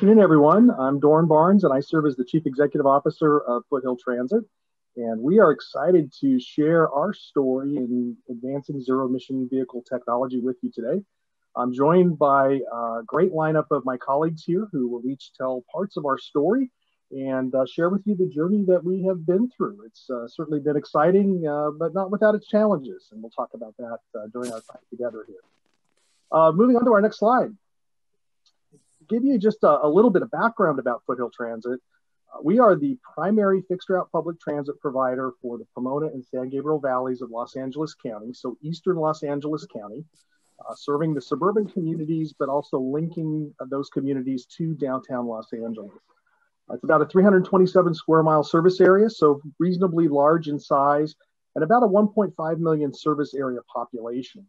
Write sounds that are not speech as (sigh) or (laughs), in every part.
good afternoon, everyone. I'm Doran Barnes, and I serve as the Chief Executive Officer of Foothill Transit. And we are excited to share our story in advancing zero emission vehicle technology with you today. I'm joined by a great lineup of my colleagues here who will each tell parts of our story and uh, share with you the journey that we have been through. It's uh, certainly been exciting, uh, but not without its challenges. And we'll talk about that uh, during our time together here. Uh, moving on to our next slide. Give you just a, a little bit of background about Foothill Transit. Uh, we are the primary fixed route public transit provider for the Pomona and San Gabriel valleys of Los Angeles County, so eastern Los Angeles County uh, serving the suburban communities, but also linking uh, those communities to downtown Los Angeles. It's about a 327 square mile service area, so reasonably large in size, and about a 1.5 million service area population.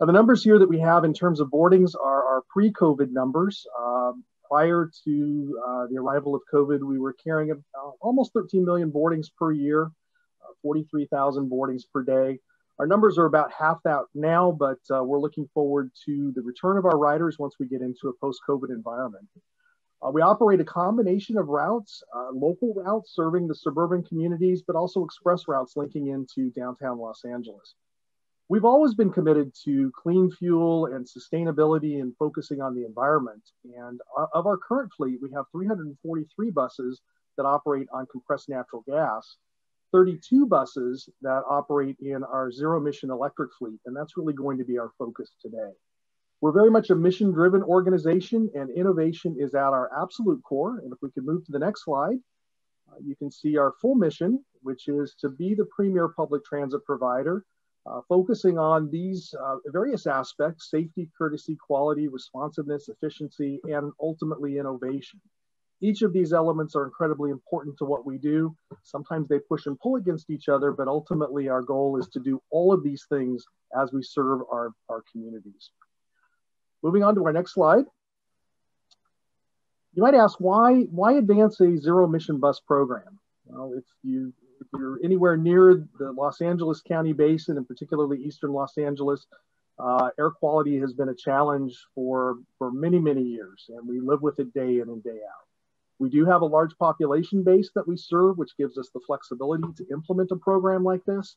Now, the numbers here that we have in terms of boardings are our pre COVID numbers. Um, prior to uh, the arrival of COVID, we were carrying uh, almost 13 million boardings per year, uh, 43,000 boardings per day. Our numbers are about half that now, but uh, we're looking forward to the return of our riders once we get into a post-COVID environment. Uh, we operate a combination of routes, local routes serving the suburban communities, but also express routes linking into downtown Los Angeles. We've always been committed to clean fuel and sustainability and focusing on the environment. And of our current fleet, we have 343 buses that operate on compressed natural gas 32 buses that operate in our zero emission electric fleet. And that's really going to be our focus today. We're very much a mission driven organization and innovation is at our absolute core. And if we could move to the next slide, uh, you can see our full mission, which is to be the premier public transit provider, uh, focusing on these uh, various aspects, safety, courtesy, quality, responsiveness, efficiency, and ultimately innovation. Each of these elements are incredibly important to what we do. Sometimes they push and pull against each other, but ultimately our goal is to do all of these things as we serve our, our communities. Moving on to our next slide. You might ask why, why advance a zero emission bus program? Well, if, you, you're anywhere near the Los Angeles County Basin, and particularly Eastern Los Angeles, uh, air quality has been a challenge for, for many, many years, and we live with it day in and day out. We do have a large population base that we serve, which gives us the flexibility to implement a program like this.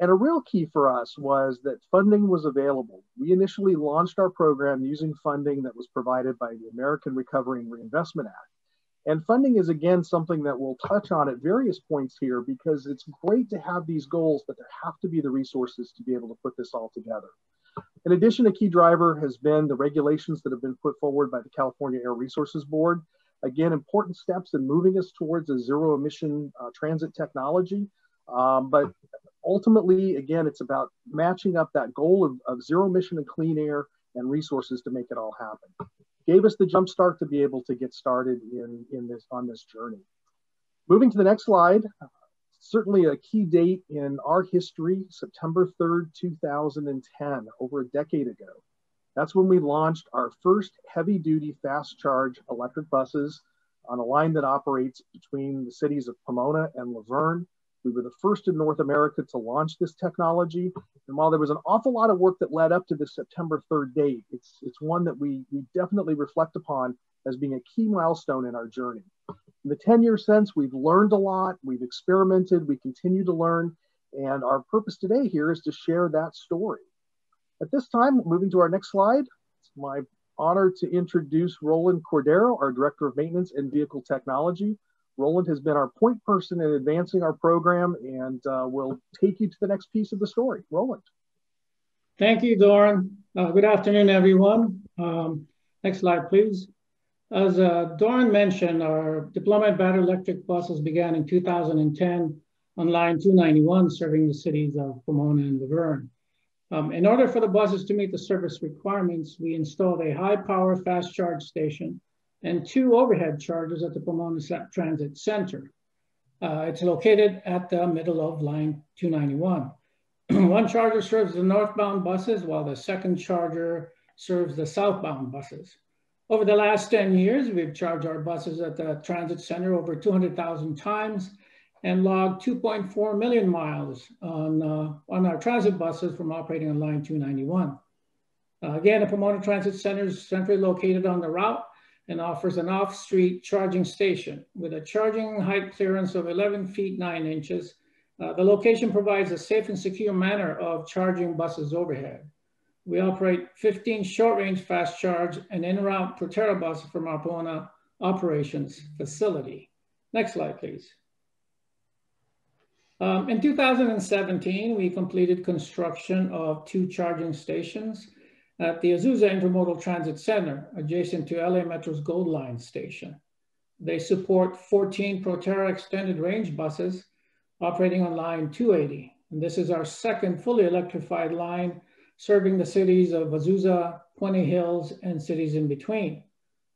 And a real key for us was that funding was available. We initially launched our program using funding that was provided by the American Recovery and Reinvestment Act. And funding is again something that we'll touch on at various points here because it's great to have these goals, but there have to be the resources to be able to put this all together. In addition, a key driver has been the regulations that have been put forward by the California Air Resources Board Again, important steps in moving us towards a zero emission uh, transit technology. Um, but ultimately, again, it's about matching up that goal of, of zero emission and clean air and resources to make it all happen. Gave us the jump start to be able to get started in, in this on this journey. Moving to the next slide, certainly a key date in our history, September 3rd, 2010, over a decade ago. That's when we launched our first heavy duty fast charge electric buses on a line that operates between the cities of Pomona and La Verne. We were the first in North America to launch this technology. And while there was an awful lot of work that led up to this September 3rd date, it's, it's one that we, we definitely reflect upon as being a key milestone in our journey. In the 10 years since, we've learned a lot, we've experimented, we continue to learn, and our purpose today here is to share that story. At this time, moving to our next slide, it's my honor to introduce Roland Cordero, our Director of Maintenance and Vehicle Technology. Roland has been our point person in advancing our program and uh, will take you to the next piece of the story. Roland. Thank you, Doran. Uh, good afternoon, everyone. Um, next slide, please. As uh, Doran mentioned, our deployment battery electric buses began in 2010 on line 291, serving the cities of Pomona and La Verne. Um, in order for the buses to meet the service requirements, we installed a high power fast charge station and two overhead chargers at the Pomona Transit Center. Uh, it's located at the middle of line 291. (clears throat) One charger serves the northbound buses while the second charger serves the southbound buses. Over the last 10 years, we've charged our buses at the transit center over 200,000 times and logged 2.4 million miles on, uh, on our transit buses from operating on line 291. Uh, again, the Pomona Transit Center is centrally located on the route, and offers an off-street charging station with a charging height clearance of 11 feet 9 inches. Uh, the location provides a safe and secure manner of charging buses overhead. We operate 15 short-range fast charge and in-route Proterra bus from our Pomona operations facility. Next slide, please. Um, in 2017, we completed construction of two charging stations at the Azusa Intermodal Transit Center, adjacent to LA Metro's Gold Line station. They support 14 Proterra extended range buses operating on line 280. And this is our second fully electrified line serving the cities of Azusa, Puente Hills, and cities in between.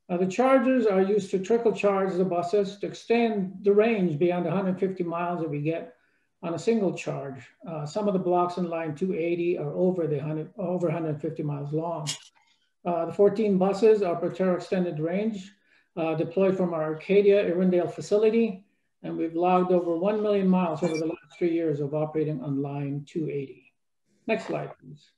Now, the chargers are used to trickle charge the buses to extend the range beyond 150 miles that we get on a single charge. Uh, some of the blocks in line 280 are over the 100, over 150 miles long. Uh, the 14 buses are Proterra extended range, uh, deployed from our Arcadia Irwindale facility, and we've logged over 1 million miles over the last three years of operating on line 280. Next slide, please.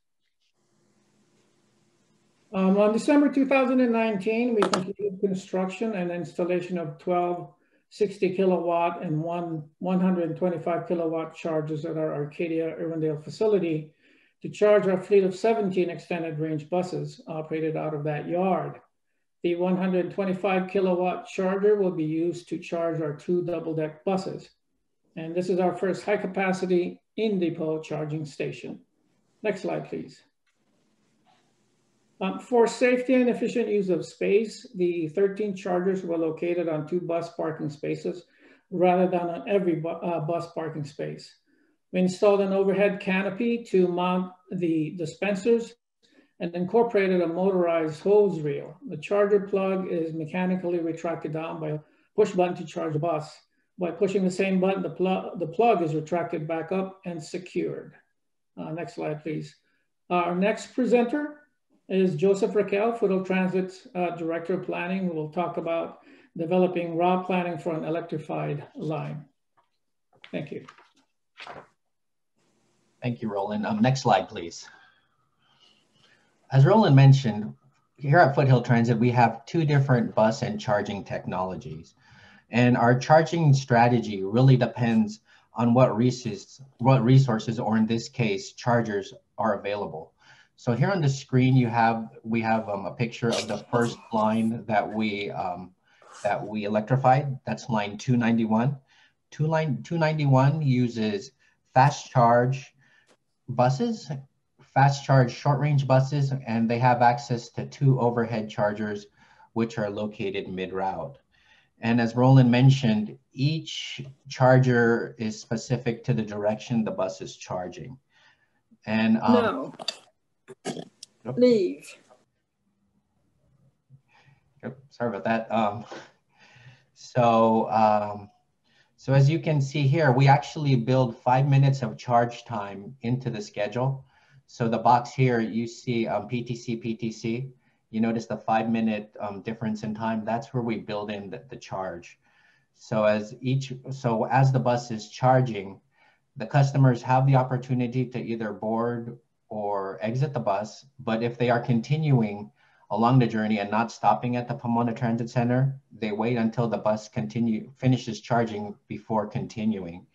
Um, on December 2019, we completed construction and installation of 12 60 kilowatt and one 125 kilowatt chargers at our Arcadia Irwindale facility to charge our fleet of 17 extended range buses operated out of that yard. The 125 kilowatt charger will be used to charge our two double deck buses. And this is our first high capacity in depot charging station. Next slide, please. Um, for safety and efficient use of space, the 13 chargers were located on two bus parking spaces rather than on every bu uh, bus parking space. We installed an overhead canopy to mount the dispensers and incorporated a motorized hose reel. The charger plug is mechanically retracted down by a push button to charge the bus. By pushing the same button, the, pl the plug is retracted back up and secured. Uh, next slide, please. Our next presenter is Joseph Raquel, Foothill Transit uh, Director of Planning, will talk about developing raw planning for an electrified line. Thank you. Thank you, Roland. Um, next slide, please. As Roland mentioned, here at Foothill Transit, we have two different bus and charging technologies. And our charging strategy really depends on what resources, what resources, or in this case, chargers are available. So here on the screen, you have we have um, a picture of the first line that we um, that we electrified. That's line 291. Two line 291 uses fast charge buses, fast charge short range buses, and they have access to two overhead chargers, which are located mid route. And as Roland mentioned, each charger is specific to the direction the bus is charging. And um, no. Leave. Yep, sorry about that. Um, so, um, so as you can see here, we actually build five minutes of charge time into the schedule. So the box here, you see um, PTC, PTC. You notice the five minute um, difference in time. That's where we build in the, the charge. So as each, so as the bus is charging, the customers have the opportunity to either board or exit the bus. But if they are continuing along the journey and not stopping at the Pomona Transit Center, they wait until the bus continue finishes charging before continuing.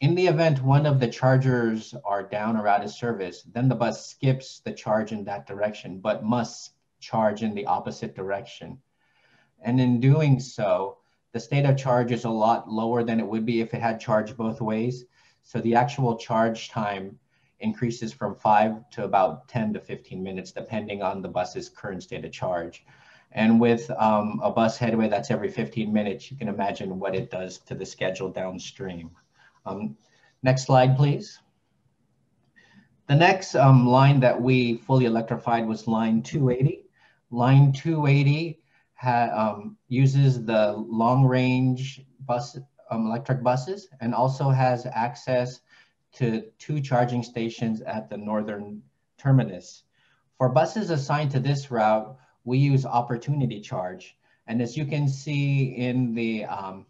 In the event one of the chargers are down or out of service, then the bus skips the charge in that direction, but must charge in the opposite direction. And in doing so, the state of charge is a lot lower than it would be if it had charged both ways. So the actual charge time increases from five to about 10 to 15 minutes, depending on the bus's current state of charge. And with um, a bus headway that's every 15 minutes, you can imagine what it does to the schedule downstream. Um, next slide, please. The next um, line that we fully electrified was line 280. Line 280 um, uses the long range bus, um, electric buses and also has access to two charging stations at the northern terminus. For buses assigned to this route, we use opportunity charge. And as you can see in the, um,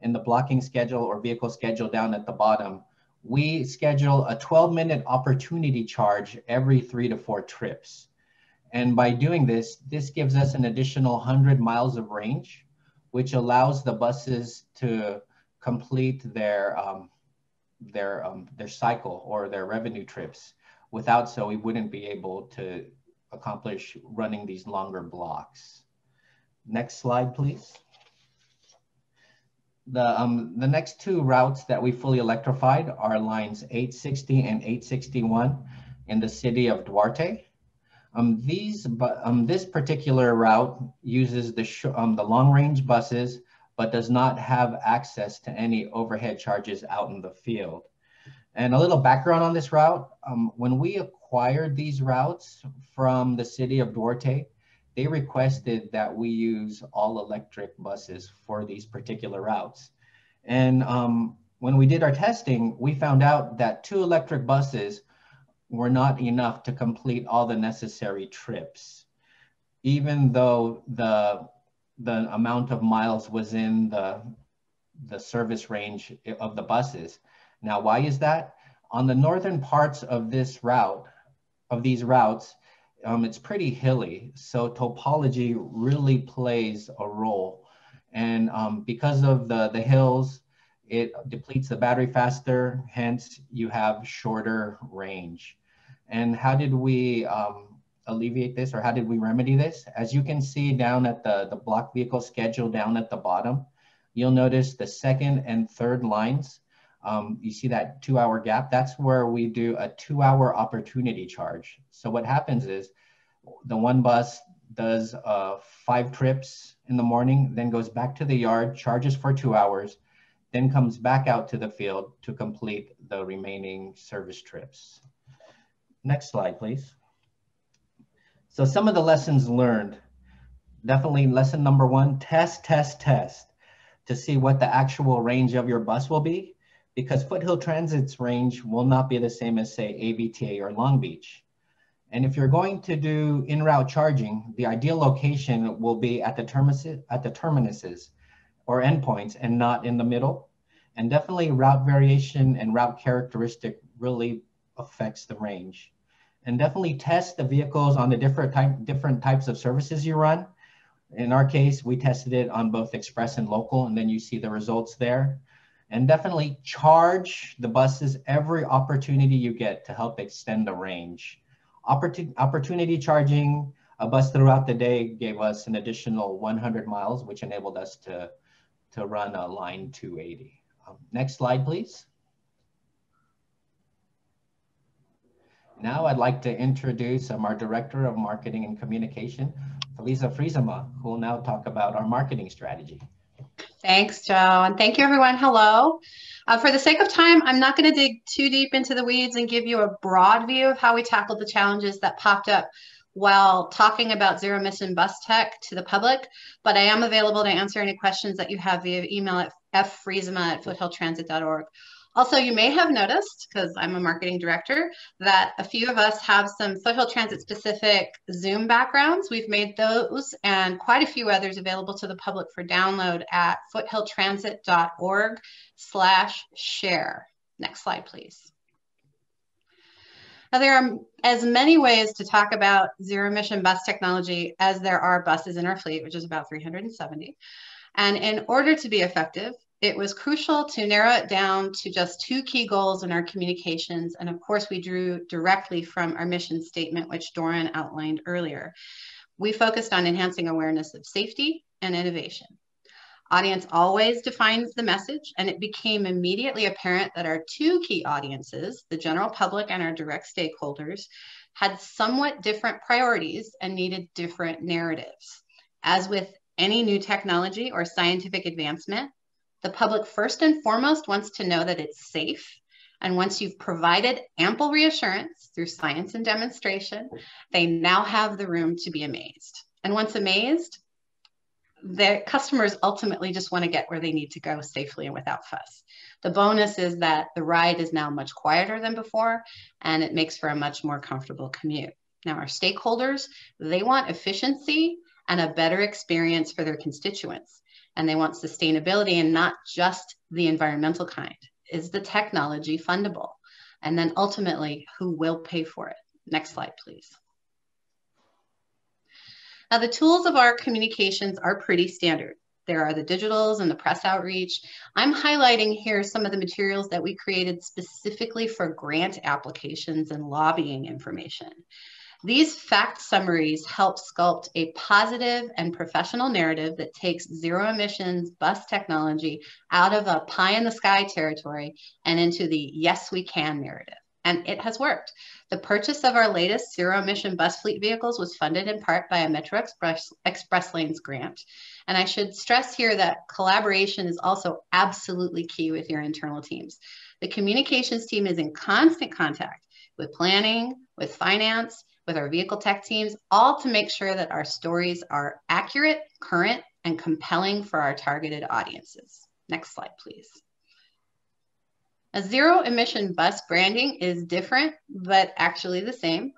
in the blocking schedule or vehicle schedule down at the bottom, we schedule a 12 minute opportunity charge every three to four trips. And by doing this, this gives us an additional 100 miles of range, which allows the buses to complete their, um, their, um, their cycle or their revenue trips. Without so, we wouldn't be able to accomplish running these longer blocks. Next slide, please. The, um, the next two routes that we fully electrified are lines 860 and 861 in the city of Duarte. Um, these, um, this particular route uses the, um, the long range buses, but does not have access to any overhead charges out in the field. And a little background on this route, um, when we acquired these routes from the city of Duarte, they requested that we use all electric buses for these particular routes. And um, when we did our testing, we found out that two electric buses were not enough to complete all the necessary trips, even though the, the amount of miles was in the, the service range of the buses. Now, why is that? On the northern parts of this route, of these routes, um, it's pretty hilly. So topology really plays a role. And um, because of the, the hills, it depletes the battery faster, hence you have shorter range. And how did we um, alleviate this or how did we remedy this? As you can see down at the, the block vehicle schedule down at the bottom, you'll notice the second and third lines um, you see that two hour gap, that's where we do a two hour opportunity charge. So what happens is the one bus does uh, five trips in the morning, then goes back to the yard, charges for two hours, then comes back out to the field to complete the remaining service trips. Next slide, please. So some of the lessons learned, definitely lesson number one, test, test, test to see what the actual range of your bus will be because Foothill Transit's range will not be the same as say AVTA or Long Beach. And if you're going to do in-route charging, the ideal location will be at the, terminus, at the terminuses or endpoints and not in the middle. And definitely route variation and route characteristic really affects the range. And definitely test the vehicles on the different, type, different types of services you run. In our case, we tested it on both express and local, and then you see the results there and definitely charge the buses every opportunity you get to help extend the range. Opportun opportunity charging a bus throughout the day gave us an additional 100 miles, which enabled us to, to run a line 280. Um, next slide, please. Now I'd like to introduce um, our Director of Marketing and Communication, Felicia Friesema, who will now talk about our marketing strategy. Thanks, Joe. And thank you, everyone. Hello. Uh, for the sake of time, I'm not going to dig too deep into the weeds and give you a broad view of how we tackled the challenges that popped up while talking about zero emission bus tech to the public, but I am available to answer any questions that you have via email at ffriesema at foothilltransit.org. Also, you may have noticed, because I'm a marketing director, that a few of us have some Foothill Transit specific Zoom backgrounds. We've made those and quite a few others available to the public for download at foothilltransit.org slash share. Next slide, please. Now, there are as many ways to talk about zero emission bus technology as there are buses in our fleet, which is about 370. And in order to be effective, it was crucial to narrow it down to just two key goals in our communications. And of course, we drew directly from our mission statement, which Doran outlined earlier. We focused on enhancing awareness of safety and innovation. Audience always defines the message, and it became immediately apparent that our two key audiences, the general public and our direct stakeholders, had somewhat different priorities and needed different narratives. As with any new technology or scientific advancement, the public first and foremost wants to know that it's safe. And once you've provided ample reassurance through science and demonstration, they now have the room to be amazed. And once amazed, the customers ultimately just want to get where they need to go safely and without fuss. The bonus is that the ride is now much quieter than before, and it makes for a much more comfortable commute. Now, our stakeholders, they want efficiency and a better experience for their constituents and they want sustainability and not just the environmental kind. Is the technology fundable? And then ultimately, who will pay for it? Next slide, please. Now the tools of our communications are pretty standard. There are the digitals and the press outreach. I'm highlighting here some of the materials that we created specifically for grant applications and lobbying information. These fact summaries help sculpt a positive and professional narrative that takes zero emissions bus technology out of a pie in the sky territory and into the yes, we can narrative. And it has worked. The purchase of our latest zero emission bus fleet vehicles was funded in part by a Metro Express, Express Lanes grant. And I should stress here that collaboration is also absolutely key with your internal teams. The communications team is in constant contact with planning, with finance, with our vehicle tech teams, all to make sure that our stories are accurate, current, and compelling for our targeted audiences. Next slide, please. A zero emission bus branding is different, but actually the same.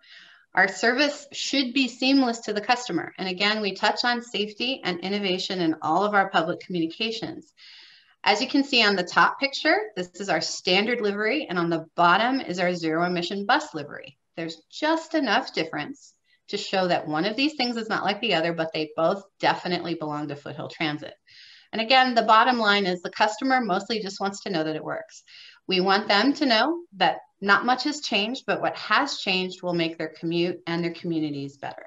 Our service should be seamless to the customer. And again, we touch on safety and innovation in all of our public communications. As you can see on the top picture, this is our standard livery, and on the bottom is our zero emission bus livery. There's just enough difference to show that one of these things is not like the other, but they both definitely belong to Foothill Transit. And again, the bottom line is the customer mostly just wants to know that it works. We want them to know that not much has changed, but what has changed will make their commute and their communities better.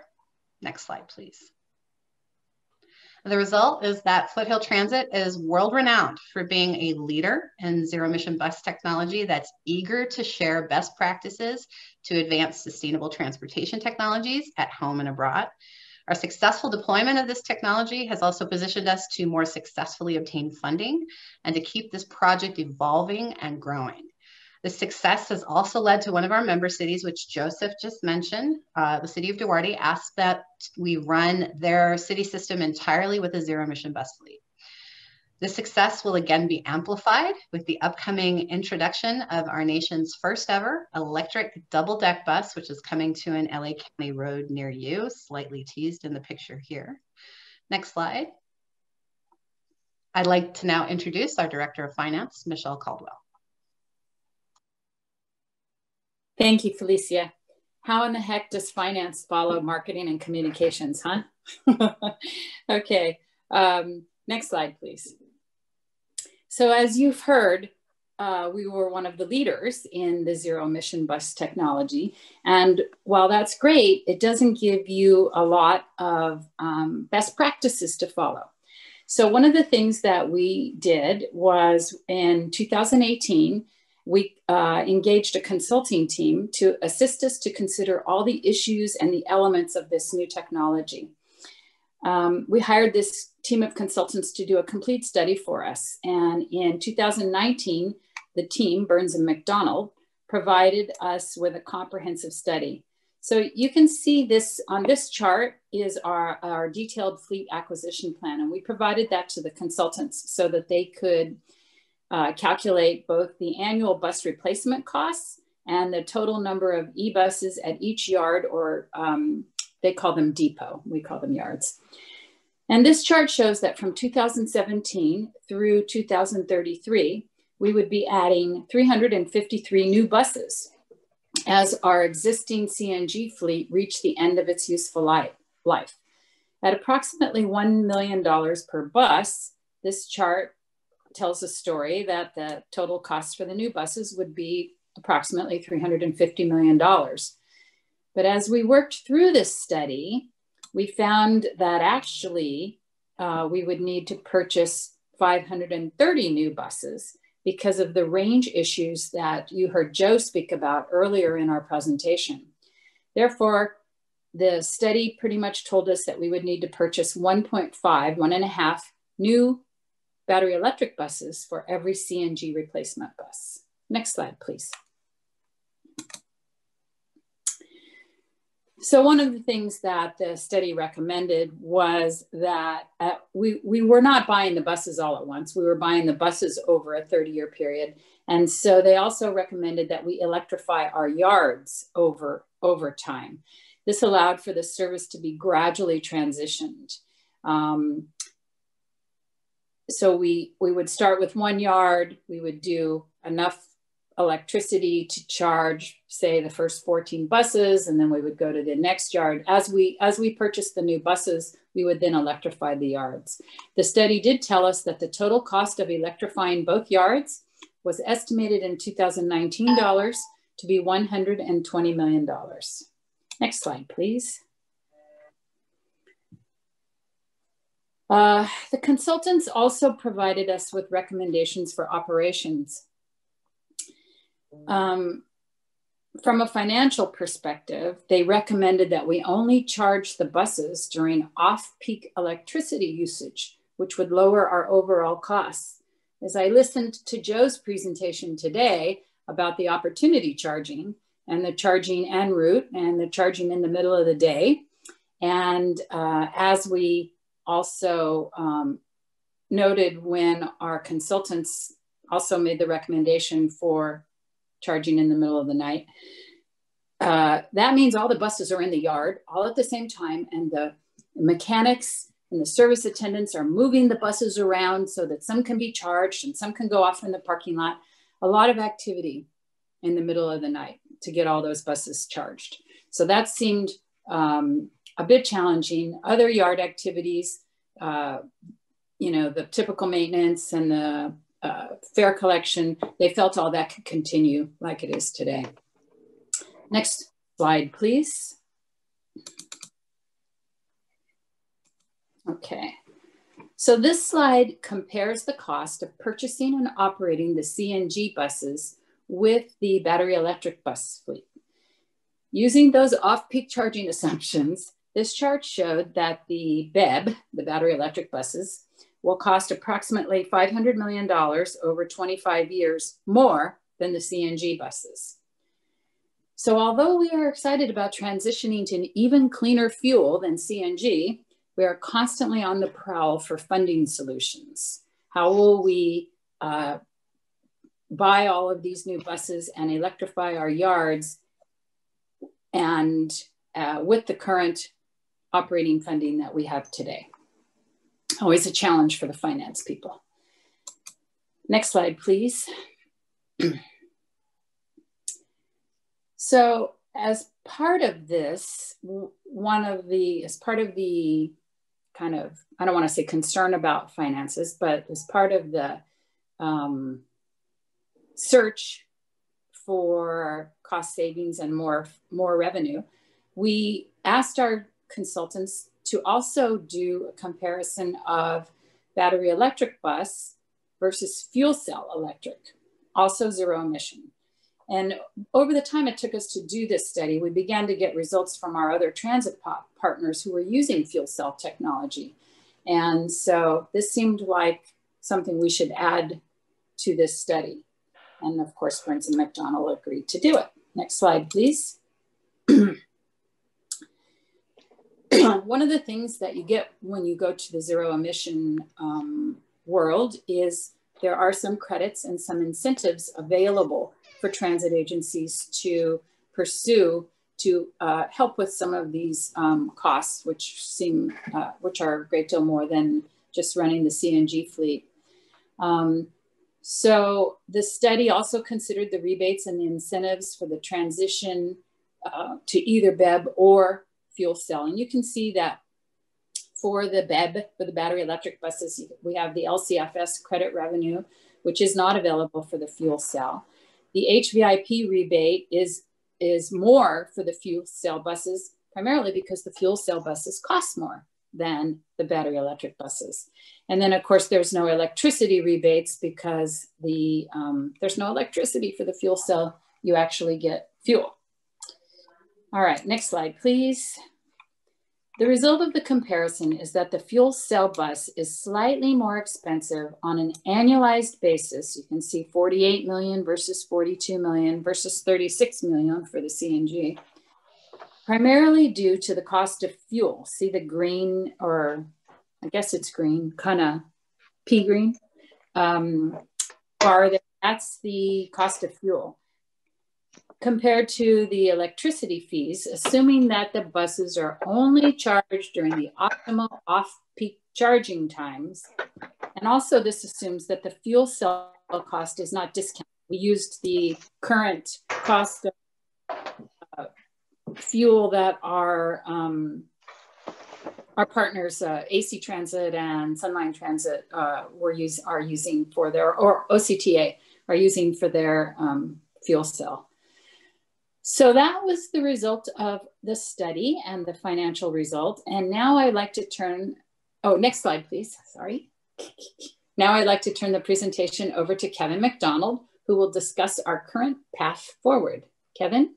Next slide, please. The result is that Foothill Transit is world renowned for being a leader in zero emission bus technology that's eager to share best practices to advance sustainable transportation technologies at home and abroad. Our successful deployment of this technology has also positioned us to more successfully obtain funding and to keep this project evolving and growing. The success has also led to one of our member cities, which Joseph just mentioned. Uh, the city of Duarte asked that we run their city system entirely with a zero emission bus fleet. The success will again be amplified with the upcoming introduction of our nation's first ever electric double deck bus, which is coming to an LA County road near you, slightly teased in the picture here. Next slide. I'd like to now introduce our Director of Finance, Michelle Caldwell. Thank you, Felicia. How in the heck does finance follow marketing and communications, huh? (laughs) okay, um, next slide, please. So as you've heard, uh, we were one of the leaders in the zero emission bus technology. And while that's great, it doesn't give you a lot of um, best practices to follow. So one of the things that we did was in 2018, we uh, engaged a consulting team to assist us to consider all the issues and the elements of this new technology. Um, we hired this team of consultants to do a complete study for us. And in 2019, the team, Burns and McDonnell, provided us with a comprehensive study. So you can see this on this chart is our, our detailed fleet acquisition plan. And we provided that to the consultants so that they could uh, calculate both the annual bus replacement costs and the total number of e-buses at each yard or um, they call them depot, we call them yards. And this chart shows that from 2017 through 2033, we would be adding 353 new buses as our existing CNG fleet reached the end of its useful life. At approximately $1 million per bus, this chart tells a story that the total cost for the new buses would be approximately $350 million. But as we worked through this study, we found that actually uh, we would need to purchase 530 new buses because of the range issues that you heard Joe speak about earlier in our presentation. Therefore, the study pretty much told us that we would need to purchase 1.5, one and a half new battery electric buses for every CNG replacement bus. Next slide, please. So one of the things that the study recommended was that uh, we, we were not buying the buses all at once. We were buying the buses over a 30 year period. And so they also recommended that we electrify our yards over, over time. This allowed for the service to be gradually transitioned. Um, so we we would start with one yard we would do enough electricity to charge, say, the first 14 buses, and then we would go to the next yard. As we as we purchased the new buses, we would then electrify the yards. The study did tell us that the total cost of electrifying both yards was estimated in 2019 dollars to be $120 million. Next slide, please. Uh, the consultants also provided us with recommendations for operations. Um, from a financial perspective, they recommended that we only charge the buses during off-peak electricity usage, which would lower our overall costs. As I listened to Joe's presentation today about the opportunity charging and the charging en route and the charging in the middle of the day, and uh, as we also um, noted when our consultants also made the recommendation for charging in the middle of the night. Uh, that means all the buses are in the yard all at the same time, and the mechanics and the service attendants are moving the buses around so that some can be charged and some can go off in the parking lot. A lot of activity in the middle of the night to get all those buses charged. So that seemed um, a bit challenging. Other yard activities, uh, you know, the typical maintenance and the uh, fare collection, they felt all that could continue like it is today. Next slide, please. Okay. So this slide compares the cost of purchasing and operating the CNG buses with the battery electric bus fleet. Using those off-peak charging (laughs) assumptions, this chart showed that the BEB, the battery electric buses, will cost approximately $500 million over 25 years more than the CNG buses. So although we are excited about transitioning to an even cleaner fuel than CNG, we are constantly on the prowl for funding solutions. How will we uh, buy all of these new buses and electrify our yards and uh, with the current operating funding that we have today. Always a challenge for the finance people. Next slide, please. (clears throat) so as part of this, one of the, as part of the kind of, I don't want to say concern about finances, but as part of the um, search for cost savings and more, more revenue, we asked our consultants to also do a comparison of battery electric bus versus fuel cell electric, also zero emission. And over the time it took us to do this study, we began to get results from our other transit partners who were using fuel cell technology. And so this seemed like something we should add to this study. And of course, Burns and McDonnell agreed to do it. Next slide, please. (clears throat) (clears throat) one of the things that you get when you go to the zero emission um, world is there are some credits and some incentives available for transit agencies to pursue to uh, help with some of these um, costs, which seem, uh, which are a great deal more than just running the CNG fleet. Um, so the study also considered the rebates and the incentives for the transition uh, to either BEB or fuel cell. And you can see that for the BEB, for the battery electric buses, we have the LCFS credit revenue, which is not available for the fuel cell. The HVIP rebate is, is more for the fuel cell buses, primarily because the fuel cell buses cost more than the battery electric buses. And then of course there's no electricity rebates because the, um, there's no electricity for the fuel cell, you actually get fuel. All right, next slide, please. The result of the comparison is that the fuel cell bus is slightly more expensive on an annualized basis. You can see 48 million versus 42 million versus 36 million for the CNG, primarily due to the cost of fuel. See the green, or I guess it's green, kind of pea green um, bar there. That's the cost of fuel compared to the electricity fees, assuming that the buses are only charged during the optimal off-peak charging times. And also this assumes that the fuel cell cost is not discounted, we used the current cost of uh, fuel that our um, our partners, uh, AC Transit and Sunline Transit, uh, were use, are using for their, or OCTA, are using for their um, fuel cell. So that was the result of the study and the financial result. And now I'd like to turn, oh, next slide, please, sorry. (laughs) now I'd like to turn the presentation over to Kevin McDonald, who will discuss our current path forward. Kevin?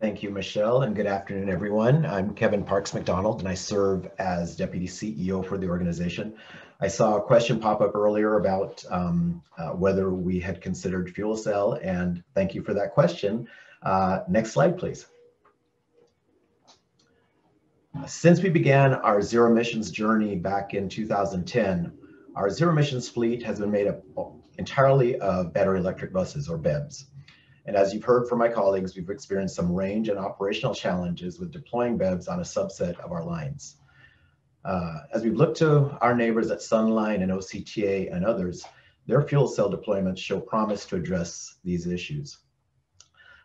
Thank you, Michelle, and good afternoon, everyone. I'm Kevin Parks McDonald, and I serve as Deputy CEO for the organization. I saw a question pop up earlier about um, uh, whether we had considered fuel cell, and thank you for that question. Uh, next slide, please. Since we began our zero emissions journey back in 2010, our zero emissions fleet has been made up entirely of battery electric buses or BEBs. And as you've heard from my colleagues, we've experienced some range and operational challenges with deploying BEBs on a subset of our lines. Uh, as we've looked to our neighbors at Sunline and OCTA and others, their fuel cell deployments show promise to address these issues.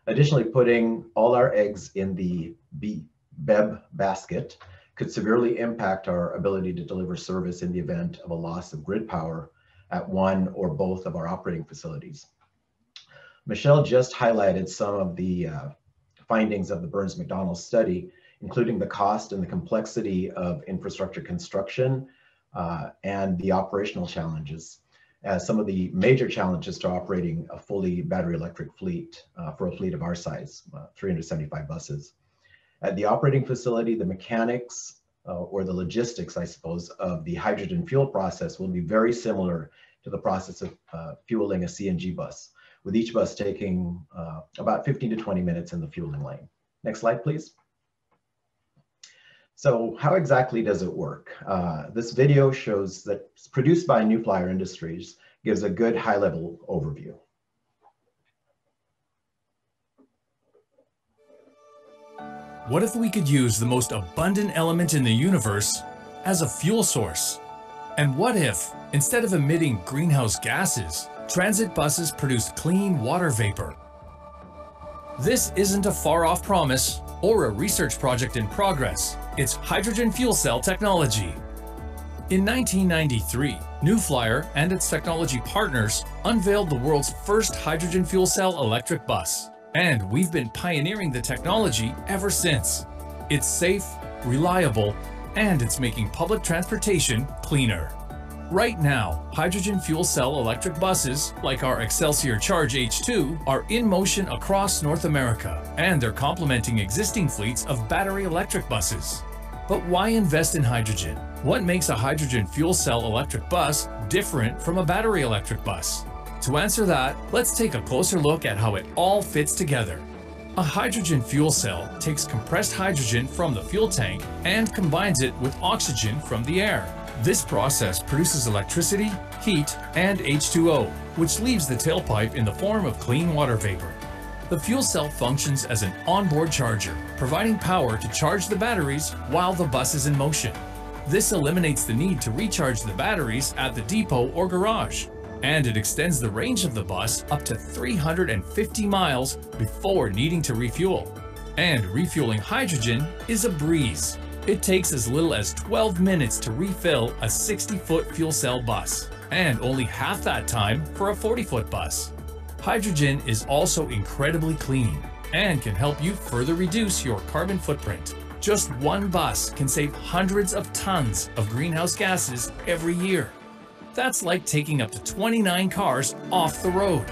Additionally, putting all our eggs in the B BEB basket could severely impact our ability to deliver service in the event of a loss of grid power at one or both of our operating facilities. Michelle just highlighted some of the uh, findings of the Burns-McDonnell study, including the cost and the complexity of infrastructure construction uh, and the operational challenges as some of the major challenges to operating a fully battery electric fleet uh, for a fleet of our size, uh, 375 buses. At the operating facility, the mechanics uh, or the logistics, I suppose, of the hydrogen fuel process will be very similar to the process of uh, fueling a CNG bus with each bus taking uh, about 15 to 20 minutes in the fueling lane. Next slide, please. So how exactly does it work? Uh, this video shows that it's produced by New Flyer Industries, gives a good high level overview. What if we could use the most abundant element in the universe as a fuel source? And what if, instead of emitting greenhouse gases, transit buses produced clean water vapor. This isn't a far-off promise or a research project in progress. It's hydrogen fuel cell technology. In 1993, New Flyer and its technology partners unveiled the world's first hydrogen fuel cell electric bus. And we've been pioneering the technology ever since. It's safe, reliable, and it's making public transportation cleaner. Right now, hydrogen fuel cell electric buses, like our Xcelsior Charge H2, are in motion across North America, and they're complementing existing fleets of battery electric buses. But why invest in hydrogen? What makes a hydrogen fuel cell electric bus different from a battery electric bus? To answer that, let's take a closer look at how it all fits together. A hydrogen fuel cell takes compressed hydrogen from the fuel tank and combines it with oxygen from the air. This process produces electricity, heat, and H2O, which leaves the tailpipe in the form of clean water vapor. The fuel cell functions as an onboard charger, providing power to charge the batteries while the bus is in motion. This eliminates the need to recharge the batteries at the depot or garage, and it extends the range of the bus up to 350 miles before needing to refuel. And refueling hydrogen is a breeze. It takes as little as 12 minutes to refill a 60-foot fuel cell bus, and only half that time for a 40-foot bus. Hydrogen is also incredibly clean and can help you further reduce your carbon footprint. Just one bus can save hundreds of tons of greenhouse gases every year. That's like taking up to 29 cars off the road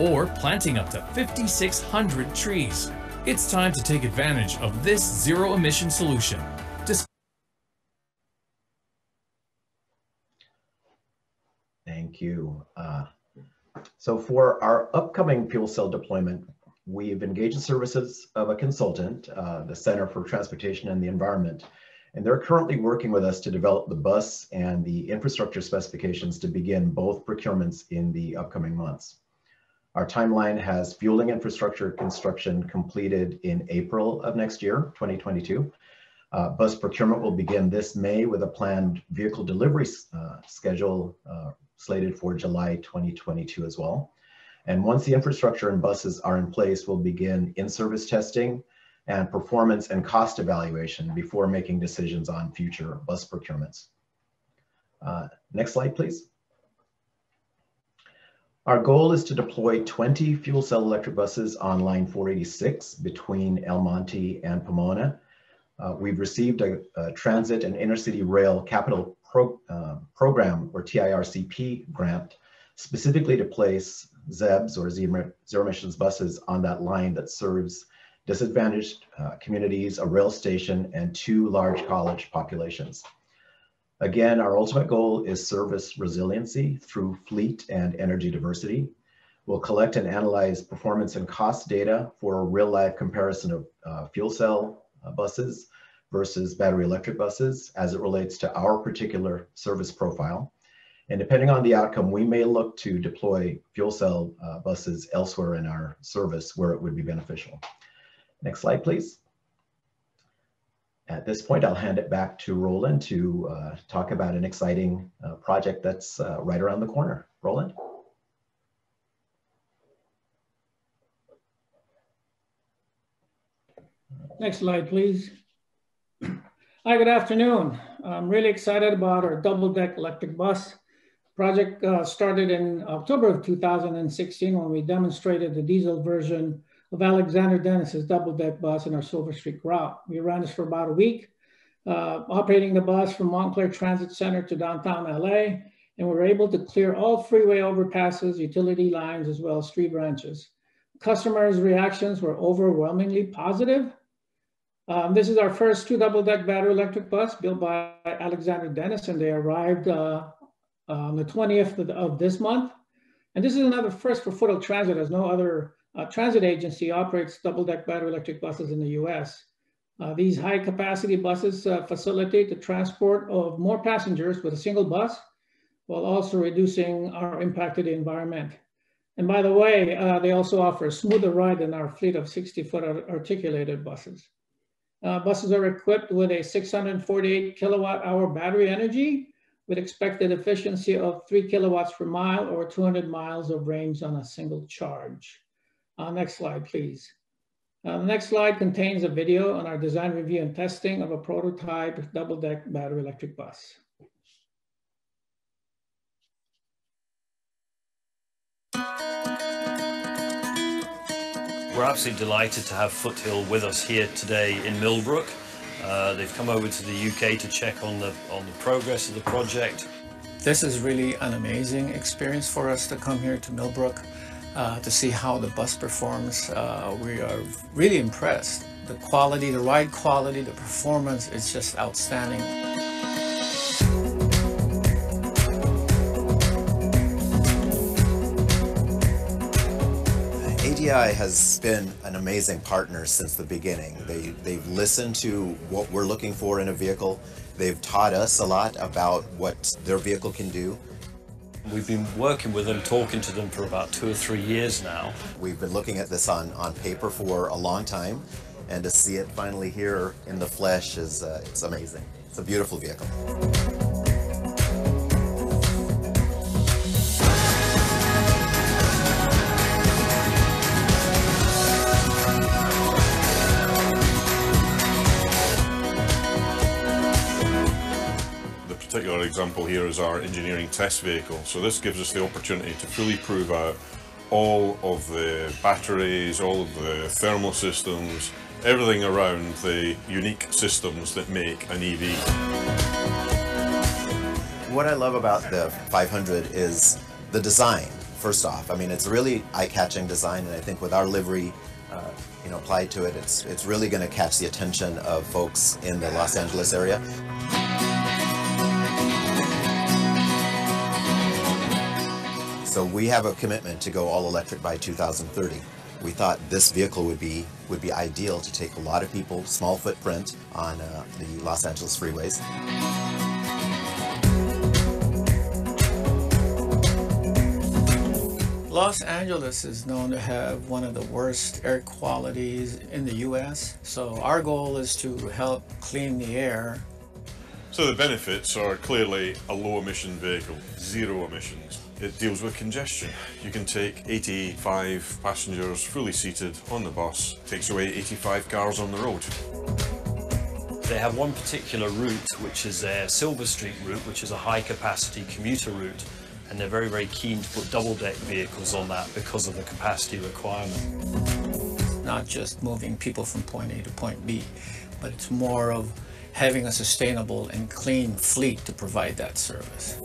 or planting up to 5,600 trees. It's time to take advantage of this zero emission solution. Thank you. Uh, so for our upcoming fuel cell deployment, we've engaged the services of a consultant, uh, the Center for Transportation and the Environment, and they're currently working with us to develop the bus and the infrastructure specifications to begin both procurements in the upcoming months. Our timeline has fueling infrastructure construction completed in April of next year, 2022. Uh, bus procurement will begin this May with a planned vehicle delivery uh, schedule uh, slated for July 2022 as well. And once the infrastructure and buses are in place, we'll begin in-service testing and performance and cost evaluation before making decisions on future bus procurements. Uh, next slide, please. Our goal is to deploy 20 fuel cell electric buses on line 486 between El Monte and Pomona. Uh, we've received a, a, transit and intercity rail capital pro, uh, program or TIRCP grant specifically to place ZEBs or zero emissions buses on that line that serves disadvantaged uh, communities, a rail station, and two large college populations. Again, our ultimate goal is service resiliency through fleet and energy diversity. We'll collect and analyze performance and cost data for a real life comparison of uh, fuel cell uh, buses versus battery electric buses as it relates to our particular service profile. And depending on the outcome, we may look to deploy fuel cell uh, buses elsewhere in our service where it would be beneficial. Next slide, please. At this point, I'll hand it back to Roland to uh, talk about an exciting uh, project that's uh, right around the corner. Roland? Next slide, please. Hi, good afternoon. I'm really excited about our double-deck electric bus. Project uh, started in October of 2016 when we demonstrated the diesel version of Alexander Dennis's double-deck bus in our Silver Streak route. We ran this for about a week, uh, operating the bus from Montclair Transit Center to downtown LA, and we were able to clear all freeway overpasses, utility lines, as well as tree branches. Customers' reactions were overwhelmingly positive. Um, this is our first two double-deck battery electric bus built by Alexander Dennis, and they arrived uh, on the 20th of, this month. And this is another first for Foothill Transit, as no other uh, transit agency operates double-deck battery electric buses in the US. Uh, these high-capacity buses uh, facilitate the transport of more passengers with a single bus, while also reducing our impact to the environment. And by the way, uh, they also offer a smoother ride than our fleet of 60-foot articulated buses. Uh, buses are equipped with a 648 kilowatt hour battery energy with expected efficiency of three kilowatts per mile or 200 miles of range on a single charge. Uh, next slide, please. Uh, the next slide contains a video on our design review and testing of a prototype double-deck battery electric bus. We're absolutely delighted to have Foothill with us here today in Millbrook. Uh, they've come over to the UK to check on the on the progress of the project. This is really an amazing experience for us to come here to Millbrook uh, to see how the bus performs. Uh, we are really impressed. The quality, the ride quality, the performance is just outstanding. ADI has been an amazing partner since the beginning. They, they've listened to what we're looking for in a vehicle. They've taught us a lot about what their vehicle can do. We've been working with them, talking to them for about two or three years now. We've been looking at this on, on paper for a long time, and to see it finally here in the flesh is uh, it's amazing. It's a beautiful vehicle. Example here is our engineering test vehicle. So this gives us the opportunity to fully prove out all of the batteries, all of the thermal systems, everything around the unique systems that make an EV. What I love about the 500 is the design, first off. I mean, it's really eye-catching design, and I think with our livery uh, you know, applied to it, it's, it's really going to catch the attention of folks in the Los Angeles area. So we have a commitment to go all electric by 2030. We thought this vehicle would be would be ideal to take a lot of people, small footprint on uh, the Los Angeles freeways. Los Angeles is known to have one of the worst air qualities in the US, so our goal is to help clean the air. So the benefits are clearly a low emission vehicle, zero emissions It deals with congestion. You can take 85 passengers fully seated on the bus, takes away 85 cars on the road. They have one particular route, which is their Silver Streak route, which is a high capacity commuter route. And they're very, very keen to put double deck vehicles on that because of the capacity requirement. Not just moving people from point A to point B, but it's more of having a sustainable and clean fleet to provide that service.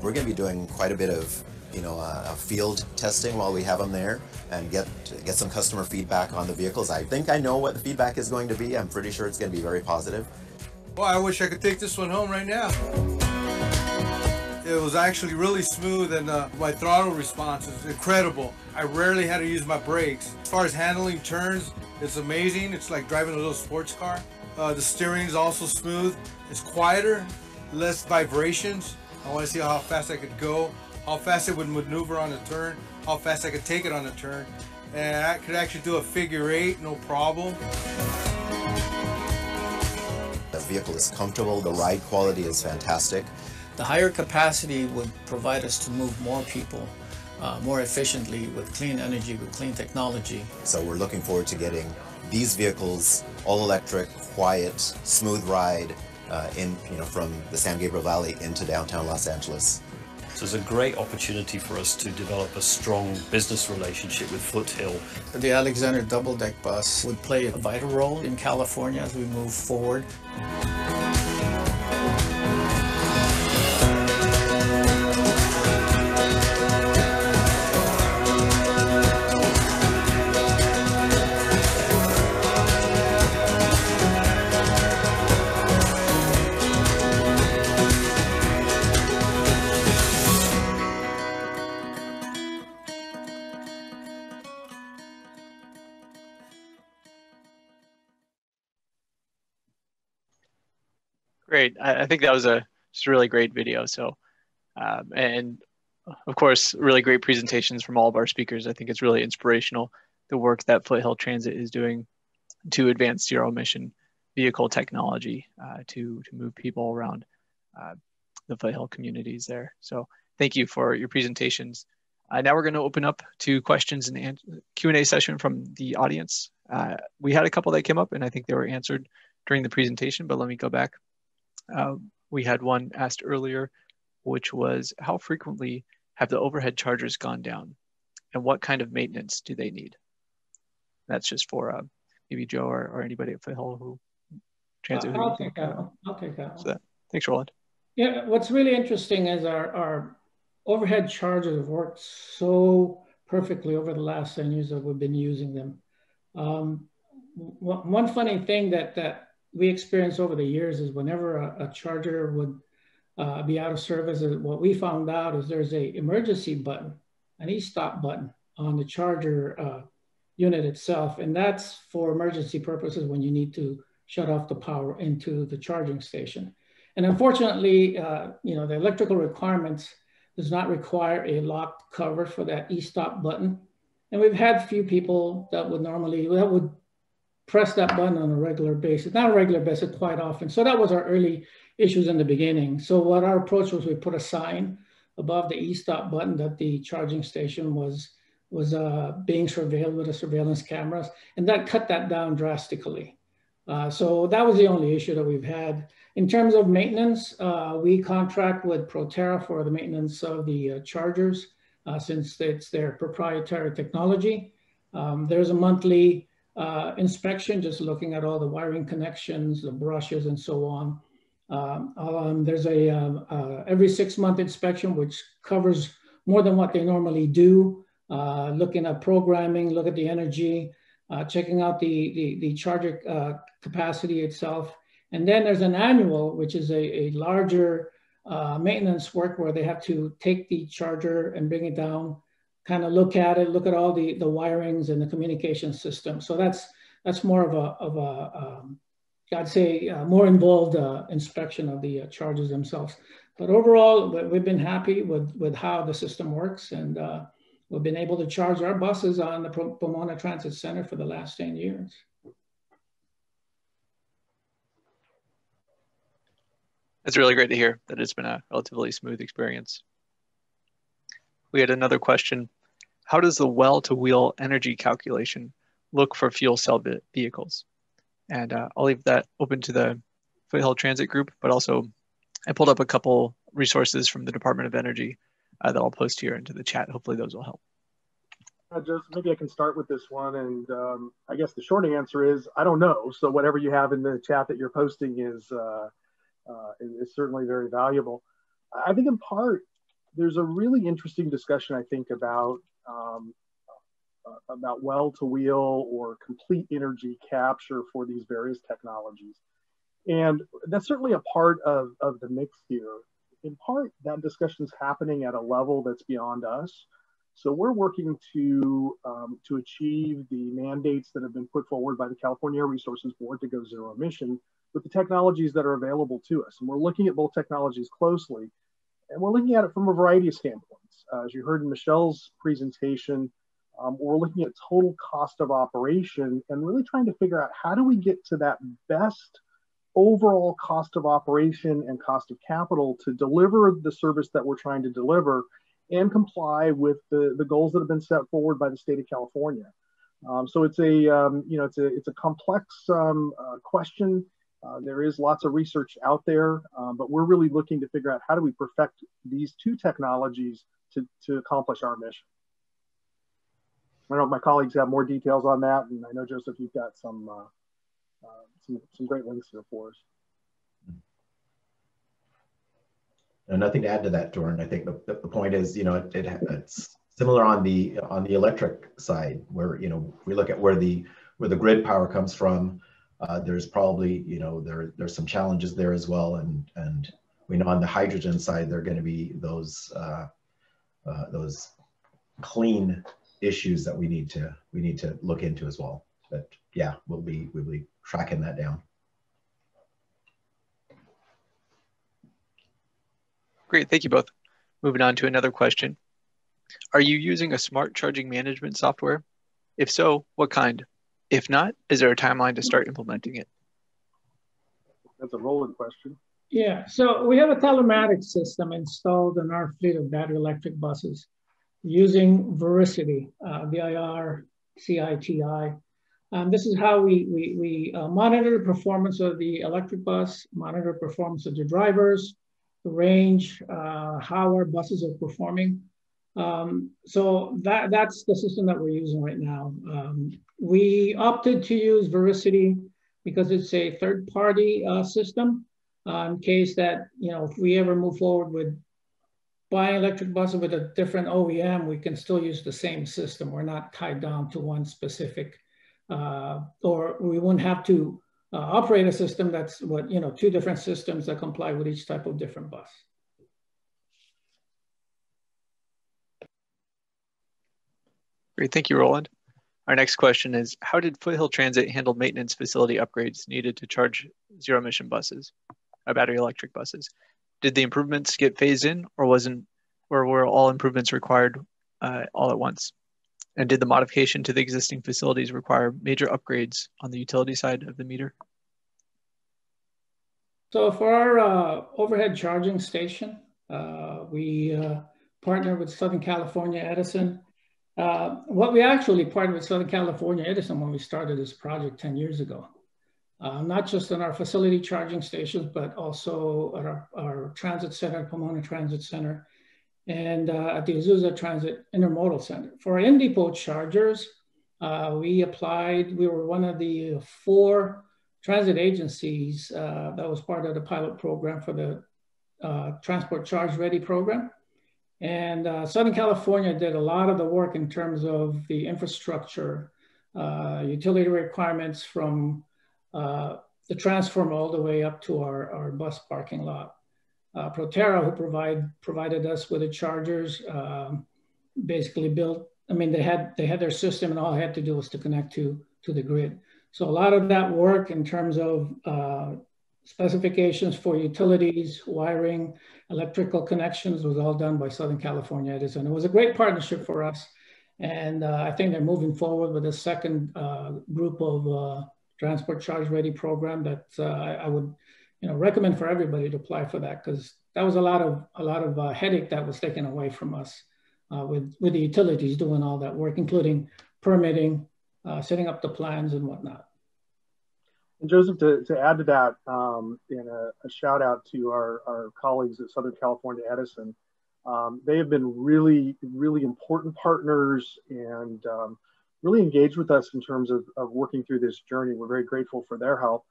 We're going to be doing quite a bit of you know, uh, field testing while we have them there and get get some customer feedback on the vehicles. I think I know what the feedback is going to be. I'm pretty sure it's going to be very positive. Well, I wish I could take this one home right now. It was actually really smooth and uh, my throttle response is incredible. I rarely had to use my brakes. As far as handling turns, it's amazing. It's like driving a little sports car. Uh, the steering is also smooth. It's quieter, less vibrations. I want to see how fast I could go, how fast it would maneuver on a turn, how fast I could take it on a turn. And I could actually do a figure eight, no problem. The vehicle is comfortable, the ride quality is fantastic. The higher capacity would provide us to move more people uh, more efficiently with clean energy, with clean technology. So we're looking forward to getting these vehicles, all electric, quiet, smooth ride uh, in, you know, from the San Gabriel Valley into downtown Los Angeles. So it's a great opportunity for us to develop a strong business relationship with Foothill. The Alexander double deck bus would play a vital role in California as we move forward. Great. I, I think that was a just a really great video. So, um, and of course, really great presentations from all of our speakers. I think it's really inspirational the work that Foothill Transit is doing to advance zero emission vehicle technology uh, to to move people around uh, the Foothill communities there. So thank you for your presentations. Uh, now we're going to open up to questions and Q&A session from the audience. Uh, we had a couple that came up and I think they were answered during the presentation, but let me go back uh, we had one asked earlier, which was how frequently have the overhead chargers gone down and what kind of maintenance do they need? That's just for uh, maybe Joe or, or anybody at Foothill who transit. Uh, I'll take that one. I'll take that one. So that, thanks, Roland. Yeah, what's really interesting is our, our overhead chargers have worked so perfectly over the last 10 years that we've been using them. Um, one funny thing that, that we experienced over the years is whenever a, a charger would uh, be out of service, what we found out is there's a emergency button, an e-stop button on the charger uh, unit itself. And that's for emergency purposes when you need to shut off the power into the charging station. And unfortunately, uh, you know, the electrical requirements does not require a locked cover for that e-stop button. And we've had few people that would normally, that would press that button on a regular basis, not a regular basis, quite often. So that was our early issues in the beginning. So what our approach was, we put a sign above the e-stop button that the charging station was was uh, being surveilled with the surveillance cameras, and that cut that down drastically. Uh, so that was the only issue that we've had. In terms of maintenance, uh, we contract with Proterra for the maintenance of the uh, chargers, uh, since it's their proprietary technology. Um, there's a monthly uh, inspection, just looking at all the wiring connections, the brushes and so on. Um, um, there's a um, uh, every six month inspection, which covers more than what they normally do, uh, looking at programming, look at the energy, uh, checking out the, the, the charger uh, capacity itself. And then there's an annual, which is a, a larger uh, maintenance work where they have to take the charger and bring it down kind of look at it, look at all the, the wirings and the communication system. So that's, that's more of a, of a um, I'd say uh, more involved uh, inspection of the uh, charges themselves. But overall, we've been happy with, with how the system works and uh, we've been able to charge our buses on the Pomona Transit Center for the last 10 years. That's really great to hear that it's been a relatively smooth experience. we had another question. How does the well-to-wheel energy calculation look for fuel cell vehicles? And uh, I'll leave that open to the Foothill Transit Group, but also I pulled up a couple resources from the Department of Energy uh, that I'll post here into the chat. Hopefully those will help. Uh, maybe I can start with this one. And um, I guess the short answer is I don't know. So whatever you have in the chat that you're posting is, uh, uh, is, certainly very valuable. I think in part, there's a really interesting discussion, I think, about um, uh, about well to wheel or complete energy capture for these various technologies. And that's certainly a part of, of the mix here. In part, that discussion is happening at a level that's beyond us. So we're working to, um, to achieve the mandates that have been put forward by the California Resources Board to go zero emission with the technologies that are available to us. And we're looking at both technologies closely, and we're looking at it from a variety of standpoints. Uh, as you heard in Michelle's presentation, um, we're looking at total cost of operation and really trying to figure out how do we get to that best overall cost of operation and cost of capital to deliver the service that we're trying to deliver and comply with the, the goals that have been set forward by the state of California. Um, so it's a um, you know it's a it's a complex um, uh, question. Uh, there is lots of research out there, um, but we're really looking to figure out how do we perfect these two technologies to, to accomplish our mission. I don't know if my colleagues have more details on that, and I know Joseph, you've got some uh, uh, some, some great links here for us. And nothing to add to that, Doran. I think the, the, the point is, you know, it, it, it's similar on the on the electric side, where you know we look at where the where the grid power comes from. Uh, there's probably you know there there's some challenges there as well, and and we know on the hydrogen side there are going to be those uh, uh, those clean issues that we need to we need to look into as well. But yeah, we'll be we'll be tracking that down. Great, thank you both. Moving on to another question. Are you using a smart charging management software? If so, what kind? If not, is there a timeline to start implementing it? That's a rolling question. Yeah, so we have a telematics system installed in our fleet of battery electric buses using ViriCiti, uh, V-I-R-C-I-T-I. Um, this is how we, we, we uh, monitor the performance of the electric bus, monitor performance of the drivers, the range, uh, how our buses are performing. Um, so that, that's the system that we're using right now. Um, we opted to use ViriCiti because it's a third-party uh, system uh, in case that, you know, if we ever move forward with buying electric buses with a different OEM, we can still use the same system. We're not tied down to one specific, uh, or we wouldn't have to uh, operate a system that's what, you know, two different systems that comply with each type of different bus. Great, thank you, Roland. Our next question is, how did Foothill Transit handle maintenance facility upgrades needed to charge zero emission buses, uh, battery electric buses? Did the improvements get phased in or wasn't, or were all improvements required uh, all at once? And did the modification to the existing facilities require major upgrades on the utility side of the meter? So for our uh, overhead charging station, uh, we uh, partnered with Southern California Edison. Uh, what we actually partnered with Southern California Edison when we started this project 10 years ago. Uh, not just in our facility charging stations, but also at our, our transit center, Pomona Transit Center, and uh, at the Azusa Transit Intermodal Center. For in-depot chargers, uh, we applied, we were one of the four transit agencies uh, that was part of the pilot program for the Transport Charge Ready program. And uh, Southern California did a lot of the work in terms of the infrastructure, uh, utility requirements from the transformer all the way up to our, our bus parking lot uh, Proterra, who provide provided us with the chargers, um, basically built. I mean, they had they had their system, and all I had to do was to connect to to the grid. So a lot of that work in terms of uh, specifications for utilities, wiring, electrical connections was all done by Southern California Edison. It was a great partnership for us. And uh, I think they're moving forward with a second uh, group of uh, transport charge ready program that uh, I, would you know, recommend for everybody to apply for that because that was a lot of a lot of uh, headache that was taken away from us uh, with, with the utilities doing all that work, including permitting, setting up the plans and whatnot. And Joseph, to, to add to that, um, and a, a, shout out to our, our colleagues at Southern California Edison, um, they have been really, really important partners and um, really engaged with us in terms of, of working through this journey. We're very grateful for their help.